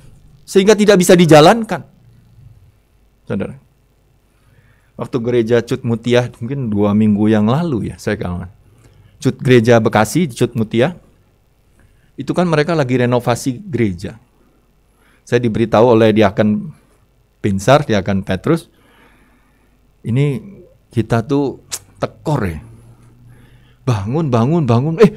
sehingga tidak bisa dijalankan. Saudara. Waktu gereja Cut Mutia mungkin dua minggu yang lalu ya saya kawan. Cut gereja Bekasi, Cut Mutia. Itu kan mereka lagi renovasi gereja. Saya diberitahu oleh diakan Pinsar, diakan Petrus. Ini kita tuh tekor ya. Bangun, bangun, bangun. Eh,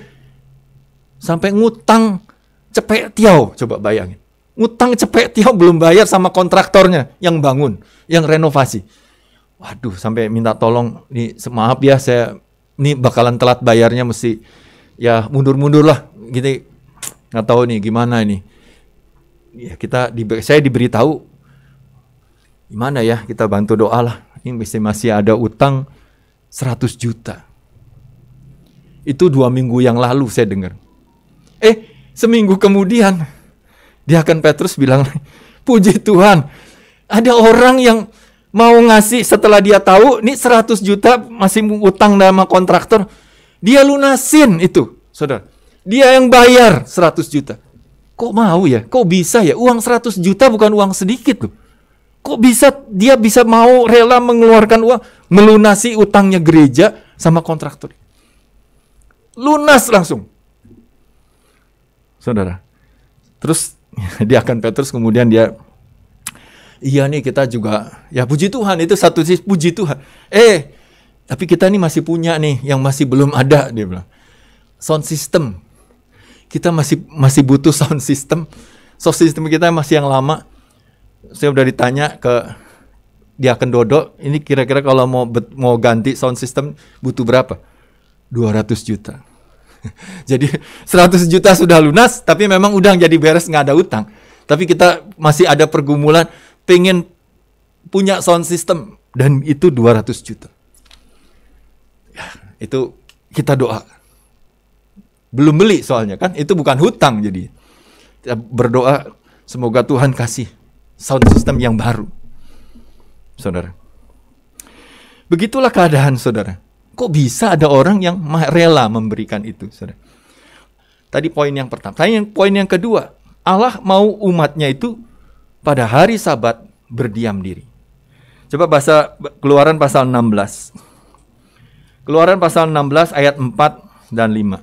sampai ngutang cepet tiau. Coba bayangin. Ngutang cepet tiap belum bayar sama kontraktornya yang bangun, yang renovasi. Waduh, sampai minta tolong, nih maaf ya saya ini bakalan telat bayarnya mesti ya mundur-mundur lah gitu. Nggak tahu nih gimana ini. Ya kita di, saya diberitahu gimana ya kita bantu doa lah. Ini mesti masih ada utang 100 juta. Itu dua minggu yang lalu saya dengar. Eh, seminggu kemudian dia akan Petrus bilang, <laughs> puji Tuhan, ada orang yang mau ngasih setelah dia tahu, ini 100 juta masih utang sama kontraktor, dia lunasin itu, saudara. Dia yang bayar 100 juta. Kok mau ya? Kok bisa ya? Uang 100 juta bukan uang sedikit loh. Kok bisa dia bisa mau rela mengeluarkan uang melunasi utangnya gereja sama kontraktor? Lunas langsung. Saudara. Terus <laughs> dia akan Petrus kemudian dia iya nih kita juga ya puji Tuhan itu satu sisi puji Tuhan. Eh tapi kita nih masih punya nih yang masih belum ada dia bilang. Sound system. Kita masih masih butuh <laughs> sound system. Sound system kita masih yang lama. Saya udah ditanya ke dia akan Dodo, ini kira-kira kalau mau mau ganti sound system butuh berapa? 200 juta. <laughs> jadi 100 juta sudah lunas, tapi memang udah jadi beres nggak ada utang. Tapi kita masih ada pergumulan pengen punya sound system dan itu 200 juta. Ya, itu kita doa. Belum beli soalnya kan, itu bukan hutang jadi. Kita berdoa semoga Tuhan kasih sound system yang baru. Saudara. Begitulah keadaan saudara. Kok bisa ada orang yang rela memberikan itu? Saudara? Tadi poin yang pertama. Tadi yang poin yang kedua, Allah mau umatnya itu pada hari sabat berdiam diri. Coba bahasa keluaran pasal 16. Keluaran pasal 16 ayat 4 dan 5.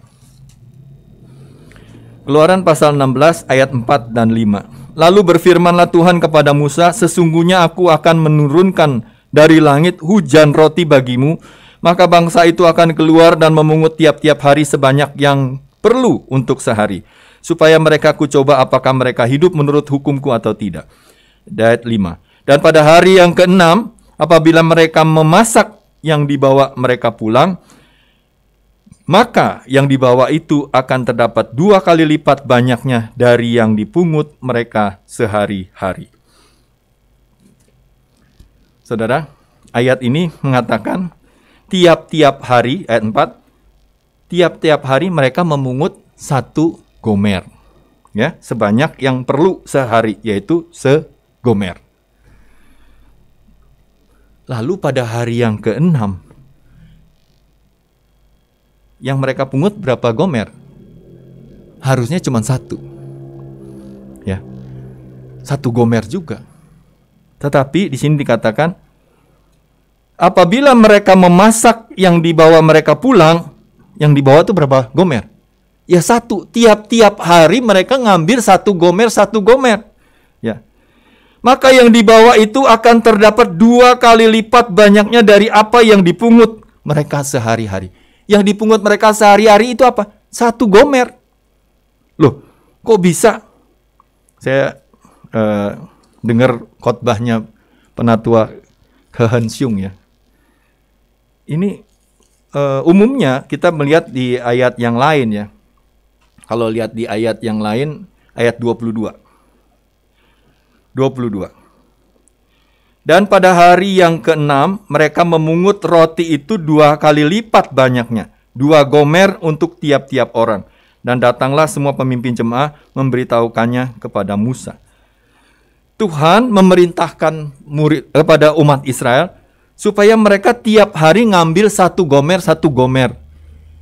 Keluaran pasal 16 ayat 4 dan 5. Lalu berfirmanlah Tuhan kepada Musa, sesungguhnya aku akan menurunkan dari langit hujan roti bagimu maka bangsa itu akan keluar dan memungut tiap-tiap hari sebanyak yang perlu untuk sehari, supaya mereka ku coba apakah mereka hidup menurut hukumku atau tidak. Ayat 5. Dan pada hari yang keenam, apabila mereka memasak yang dibawa mereka pulang, maka yang dibawa itu akan terdapat dua kali lipat banyaknya dari yang dipungut mereka sehari-hari. Saudara, ayat ini mengatakan tiap-tiap hari, ayat 4, tiap-tiap hari mereka memungut satu gomer. Ya, sebanyak yang perlu sehari, yaitu segomer. Lalu pada hari yang keenam, yang mereka pungut berapa gomer? Harusnya cuma satu. Ya. Satu gomer juga. Tetapi di sini dikatakan apabila mereka memasak yang dibawa mereka pulang, yang dibawa itu berapa gomer? Ya satu. Tiap-tiap hari mereka ngambil satu gomer, satu gomer. Ya. Maka yang dibawa itu akan terdapat dua kali lipat banyaknya dari apa yang dipungut mereka sehari-hari. Yang dipungut mereka sehari-hari itu apa? Satu gomer. Loh, kok bisa? Saya uh, dengar khotbahnya penatua Kehensyung ya ini uh, umumnya kita melihat di ayat yang lain ya. Kalau lihat di ayat yang lain, ayat 22. 22. Dan pada hari yang keenam, mereka memungut roti itu dua kali lipat banyaknya. Dua gomer untuk tiap-tiap orang. Dan datanglah semua pemimpin jemaah memberitahukannya kepada Musa. Tuhan memerintahkan murid kepada umat Israel supaya mereka tiap hari ngambil satu gomer satu gomer.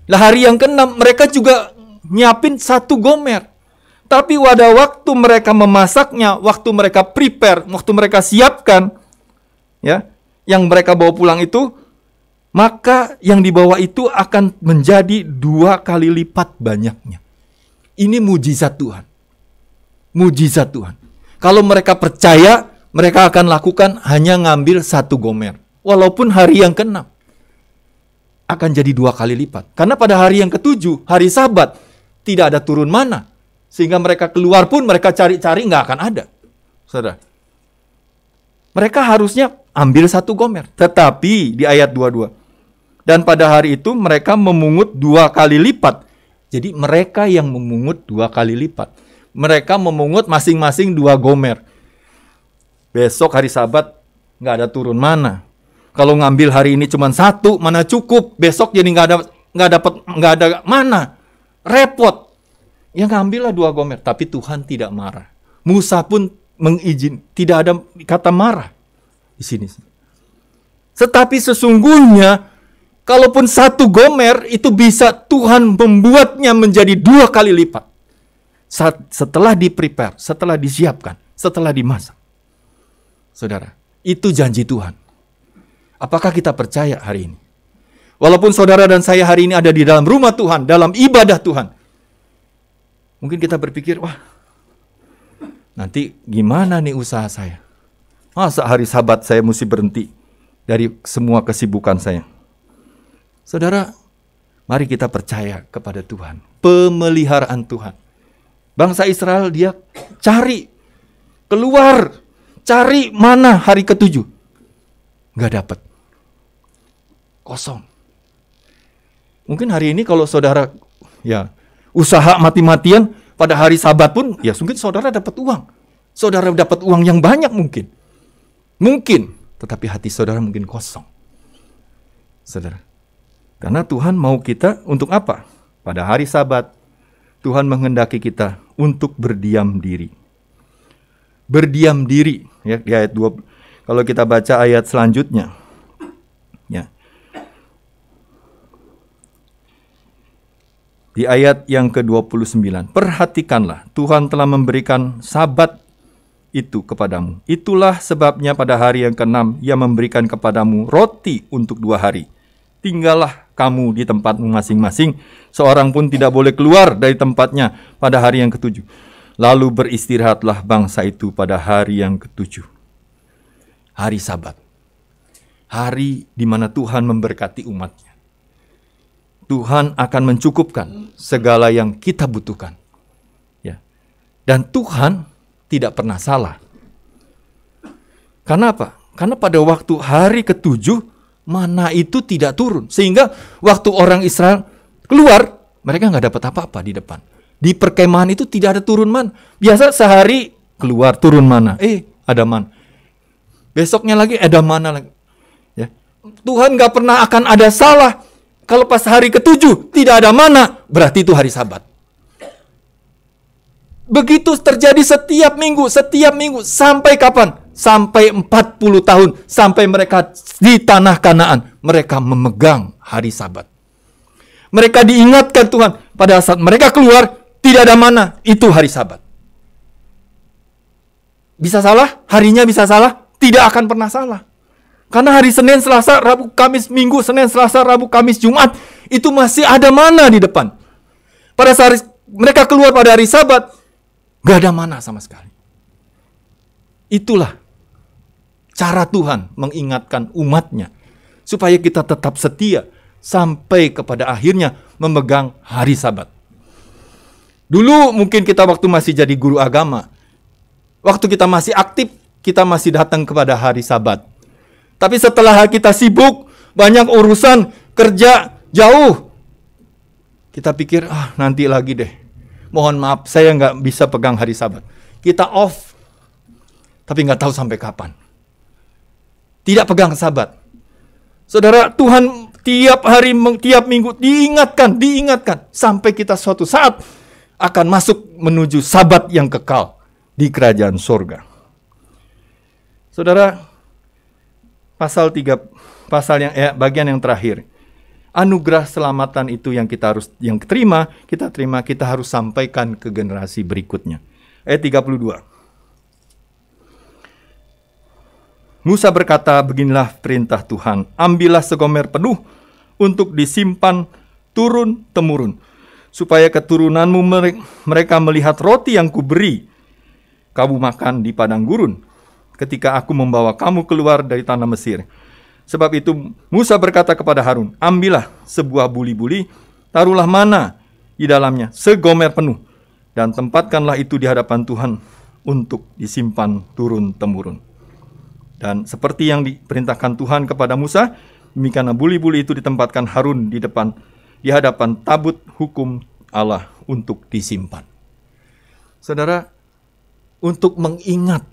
Lah hari yang keenam mereka juga nyiapin satu gomer. Tapi pada waktu mereka memasaknya, waktu mereka prepare, waktu mereka siapkan, ya, yang mereka bawa pulang itu, maka yang dibawa itu akan menjadi dua kali lipat banyaknya. Ini mujizat Tuhan. Mujizat Tuhan. Kalau mereka percaya, mereka akan lakukan hanya ngambil satu gomer. Walaupun hari yang keenam akan jadi dua kali lipat. Karena pada hari yang ketujuh, hari sabat, tidak ada turun mana. Sehingga mereka keluar pun mereka cari-cari nggak akan ada. Saudara. Mereka harusnya ambil satu gomer. Tetapi di ayat 22. Dan pada hari itu mereka memungut dua kali lipat. Jadi mereka yang memungut dua kali lipat. Mereka memungut masing-masing dua gomer. Besok hari sabat nggak ada turun mana. Kalau ngambil hari ini cuma satu, mana cukup. Besok jadi nggak ada nggak dapat nggak ada mana. Repot. Ya ngambillah dua gomer. Tapi Tuhan tidak marah. Musa pun mengizin. Tidak ada kata marah di sini. Tetapi sesungguhnya kalaupun satu gomer itu bisa Tuhan membuatnya menjadi dua kali lipat. Setelah di-prepare, setelah disiapkan, setelah dimasak. Saudara, itu janji Tuhan. Apakah kita percaya hari ini? Walaupun saudara dan saya hari ini ada di dalam rumah Tuhan, dalam ibadah Tuhan. Mungkin kita berpikir, wah, nanti gimana nih usaha saya? Masa hari sabat saya mesti berhenti dari semua kesibukan saya? Saudara, mari kita percaya kepada Tuhan. Pemeliharaan Tuhan. Bangsa Israel dia cari, keluar, cari mana hari ketujuh. Gak dapat. Kosong. Mungkin hari ini kalau saudara ya usaha mati-matian pada hari sabat pun ya mungkin saudara dapat uang. Saudara dapat uang yang banyak mungkin. Mungkin, tetapi hati saudara mungkin kosong. Saudara. Karena Tuhan mau kita untuk apa? Pada hari Sabat, Tuhan menghendaki kita untuk berdiam diri. Berdiam diri, ya di ayat 2. Kalau kita baca ayat selanjutnya, ya. Di ayat yang ke-29, perhatikanlah Tuhan telah memberikan sabat itu kepadamu. Itulah sebabnya pada hari yang keenam ia memberikan kepadamu roti untuk dua hari. Tinggallah kamu di tempatmu masing-masing. Seorang pun tidak boleh keluar dari tempatnya pada hari yang ketujuh. Lalu beristirahatlah bangsa itu pada hari yang ketujuh. Hari sabat. Hari di mana Tuhan memberkati umatnya. Tuhan akan mencukupkan segala yang kita butuhkan. Ya. Dan Tuhan tidak pernah salah. Karena apa? Karena pada waktu hari ketujuh, mana itu tidak turun. Sehingga waktu orang Israel keluar, mereka nggak dapat apa-apa di depan. Di perkemahan itu tidak ada turun man. Biasa sehari keluar turun mana. Eh, ada man. Besoknya lagi ada mana lagi. Ya. Tuhan nggak pernah akan ada salah. Kalau pas hari ketujuh tidak ada mana, berarti itu hari sabat. Begitu terjadi setiap minggu, setiap minggu. Sampai kapan? Sampai 40 tahun. Sampai mereka di tanah kanaan. Mereka memegang hari sabat. Mereka diingatkan Tuhan. Pada saat mereka keluar, tidak ada mana. Itu hari sabat. Bisa salah? Harinya bisa salah? Tidak akan pernah salah. Karena hari Senin, Selasa, Rabu, Kamis, Minggu, Senin, Selasa, Rabu, Kamis, Jumat. Itu masih ada mana di depan. Pada saat mereka keluar pada hari sabat, Gak ada mana sama sekali. Itulah cara Tuhan mengingatkan umatnya. Supaya kita tetap setia sampai kepada akhirnya memegang hari sabat. Dulu mungkin kita waktu masih jadi guru agama. Waktu kita masih aktif, kita masih datang kepada hari sabat. Tapi setelah kita sibuk, banyak urusan, kerja, jauh. Kita pikir, ah nanti lagi deh mohon maaf saya nggak bisa pegang hari sabat. Kita off, tapi nggak tahu sampai kapan. Tidak pegang sabat. Saudara, Tuhan tiap hari, tiap minggu diingatkan, diingatkan. Sampai kita suatu saat akan masuk menuju sabat yang kekal di kerajaan sorga. Saudara, pasal 3, pasal yang eh, bagian yang terakhir anugerah selamatan itu yang kita harus yang terima, kita terima, kita harus sampaikan ke generasi berikutnya. Ayat 32. Musa berkata, beginilah perintah Tuhan, ambillah segomer penuh untuk disimpan turun-temurun, supaya keturunanmu mereka melihat roti yang kuberi, kamu makan di padang gurun, ketika aku membawa kamu keluar dari tanah Mesir Sebab itu Musa berkata kepada Harun, ambillah sebuah buli-buli, taruhlah mana di dalamnya, segomer penuh, dan tempatkanlah itu di hadapan Tuhan untuk disimpan turun-temurun. Dan seperti yang diperintahkan Tuhan kepada Musa, demikianlah buli-buli itu ditempatkan Harun di depan, di hadapan tabut hukum Allah untuk disimpan. Saudara, untuk mengingat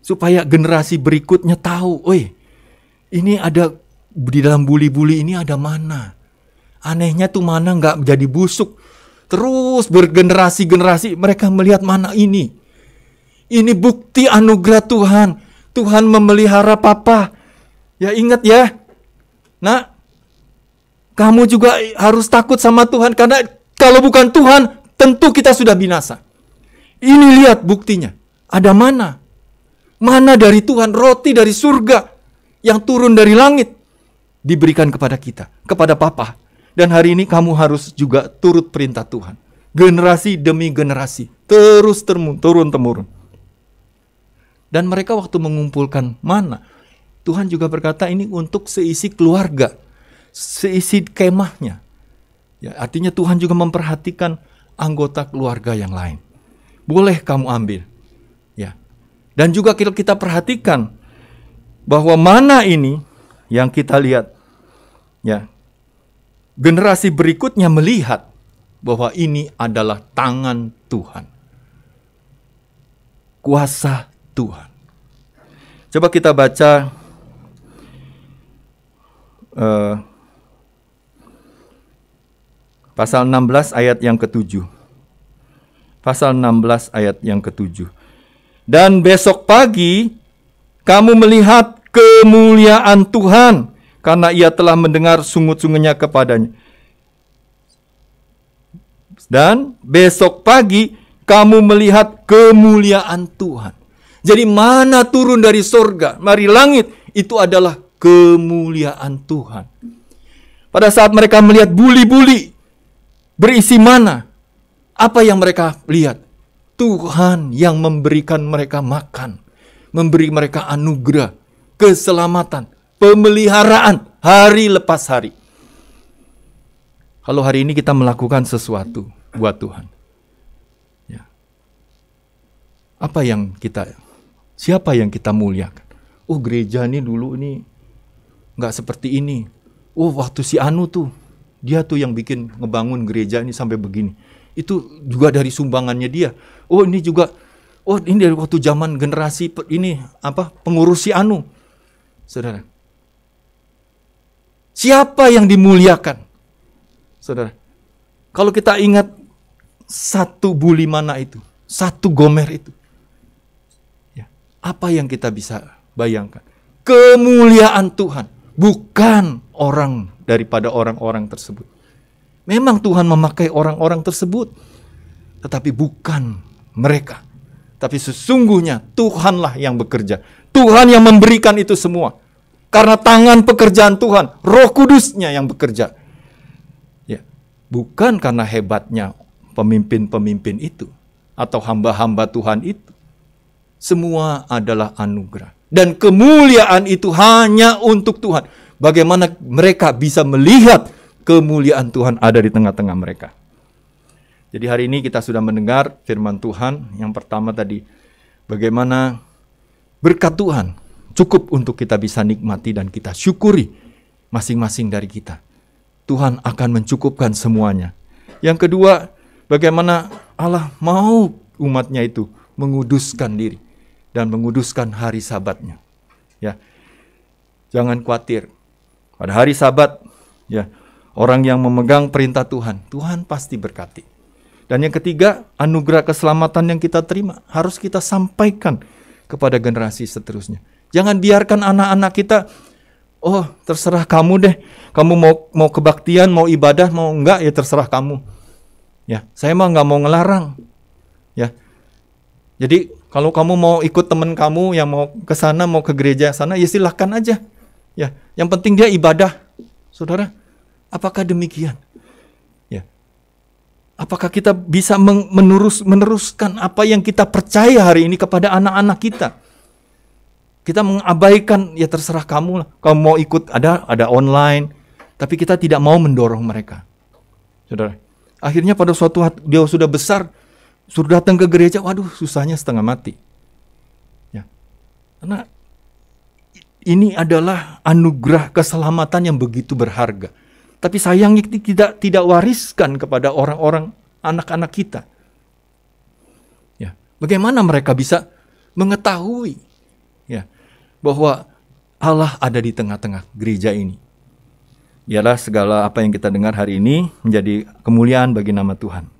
supaya generasi berikutnya tahu, oi, ini ada di dalam buli-buli ini ada mana. Anehnya tuh mana nggak jadi busuk. Terus bergenerasi-generasi mereka melihat mana ini. Ini bukti anugerah Tuhan. Tuhan memelihara papa. Ya ingat ya. Nah, kamu juga harus takut sama Tuhan karena kalau bukan Tuhan, tentu kita sudah binasa. Ini lihat buktinya. Ada mana? Mana dari Tuhan roti dari surga yang turun dari langit diberikan kepada kita, kepada Papa. Dan hari ini kamu harus juga turut perintah Tuhan. Generasi demi generasi, terus turun temurun. Dan mereka waktu mengumpulkan mana, Tuhan juga berkata ini untuk seisi keluarga, seisi kemahnya. Ya, artinya Tuhan juga memperhatikan anggota keluarga yang lain. Boleh kamu ambil. Dan juga kita, perhatikan bahwa mana ini yang kita lihat ya. Generasi berikutnya melihat bahwa ini adalah tangan Tuhan. Kuasa Tuhan. Coba kita baca uh, pasal 16 ayat yang ketujuh. Pasal 16 ayat yang ketujuh. Dan besok pagi kamu melihat kemuliaan Tuhan karena ia telah mendengar sungut-sungutnya kepadanya. Dan besok pagi kamu melihat kemuliaan Tuhan. Jadi mana turun dari sorga, mari langit, itu adalah kemuliaan Tuhan. Pada saat mereka melihat buli-buli berisi mana, apa yang mereka lihat? Tuhan yang memberikan mereka makan, memberi mereka anugerah, keselamatan, pemeliharaan hari lepas hari. Kalau hari ini kita melakukan sesuatu buat Tuhan, ya. apa yang kita, siapa yang kita muliakan? Oh gereja ini dulu ini nggak seperti ini. Oh waktu si Anu tuh, dia tuh yang bikin ngebangun gereja ini sampai begini itu juga dari sumbangannya dia. Oh ini juga, oh ini dari waktu zaman generasi ini apa pengurus si Anu, saudara. Siapa yang dimuliakan, saudara? Kalau kita ingat satu buli mana itu, satu gomer itu, ya, apa yang kita bisa bayangkan? Kemuliaan Tuhan, bukan orang daripada orang-orang tersebut. Memang Tuhan memakai orang-orang tersebut, tetapi bukan mereka. Tapi sesungguhnya Tuhanlah yang bekerja. Tuhan yang memberikan itu semua. Karena tangan pekerjaan Tuhan, Roh Kudusnya yang bekerja. Ya, bukan karena hebatnya pemimpin-pemimpin itu atau hamba-hamba Tuhan itu. Semua adalah anugerah. Dan kemuliaan itu hanya untuk Tuhan. Bagaimana mereka bisa melihat kemuliaan Tuhan ada di tengah-tengah mereka. Jadi hari ini kita sudah mendengar firman Tuhan. Yang pertama tadi, bagaimana berkat Tuhan cukup untuk kita bisa nikmati dan kita syukuri masing-masing dari kita. Tuhan akan mencukupkan semuanya. Yang kedua, bagaimana Allah mau umatnya itu menguduskan diri dan menguduskan hari sabatnya. Ya. Jangan khawatir. Pada hari sabat, ya, orang yang memegang perintah Tuhan, Tuhan pasti berkati. Dan yang ketiga, anugerah keselamatan yang kita terima harus kita sampaikan kepada generasi seterusnya. Jangan biarkan anak-anak kita Oh, terserah kamu deh. Kamu mau mau kebaktian, mau ibadah, mau enggak ya terserah kamu. Ya, saya mah nggak mau ngelarang. Ya. Jadi kalau kamu mau ikut teman kamu yang mau ke sana, mau ke gereja sana, ya silahkan aja. Ya, yang penting dia ibadah. Saudara, apakah demikian? Ya. Apakah kita bisa menerus meneruskan apa yang kita percaya hari ini kepada anak-anak kita? Kita mengabaikan ya terserah kamu lah. Kamu mau ikut ada ada online, tapi kita tidak mau mendorong mereka. Saudara. Akhirnya pada suatu hati, dia sudah besar, sudah datang ke gereja, waduh susahnya setengah mati. Ya. Karena ini adalah anugerah keselamatan yang begitu berharga. Tapi sayangnya tidak tidak wariskan kepada orang-orang anak-anak kita. Ya, bagaimana mereka bisa mengetahui ya bahwa Allah ada di tengah-tengah gereja ini. Biarlah segala apa yang kita dengar hari ini menjadi kemuliaan bagi nama Tuhan.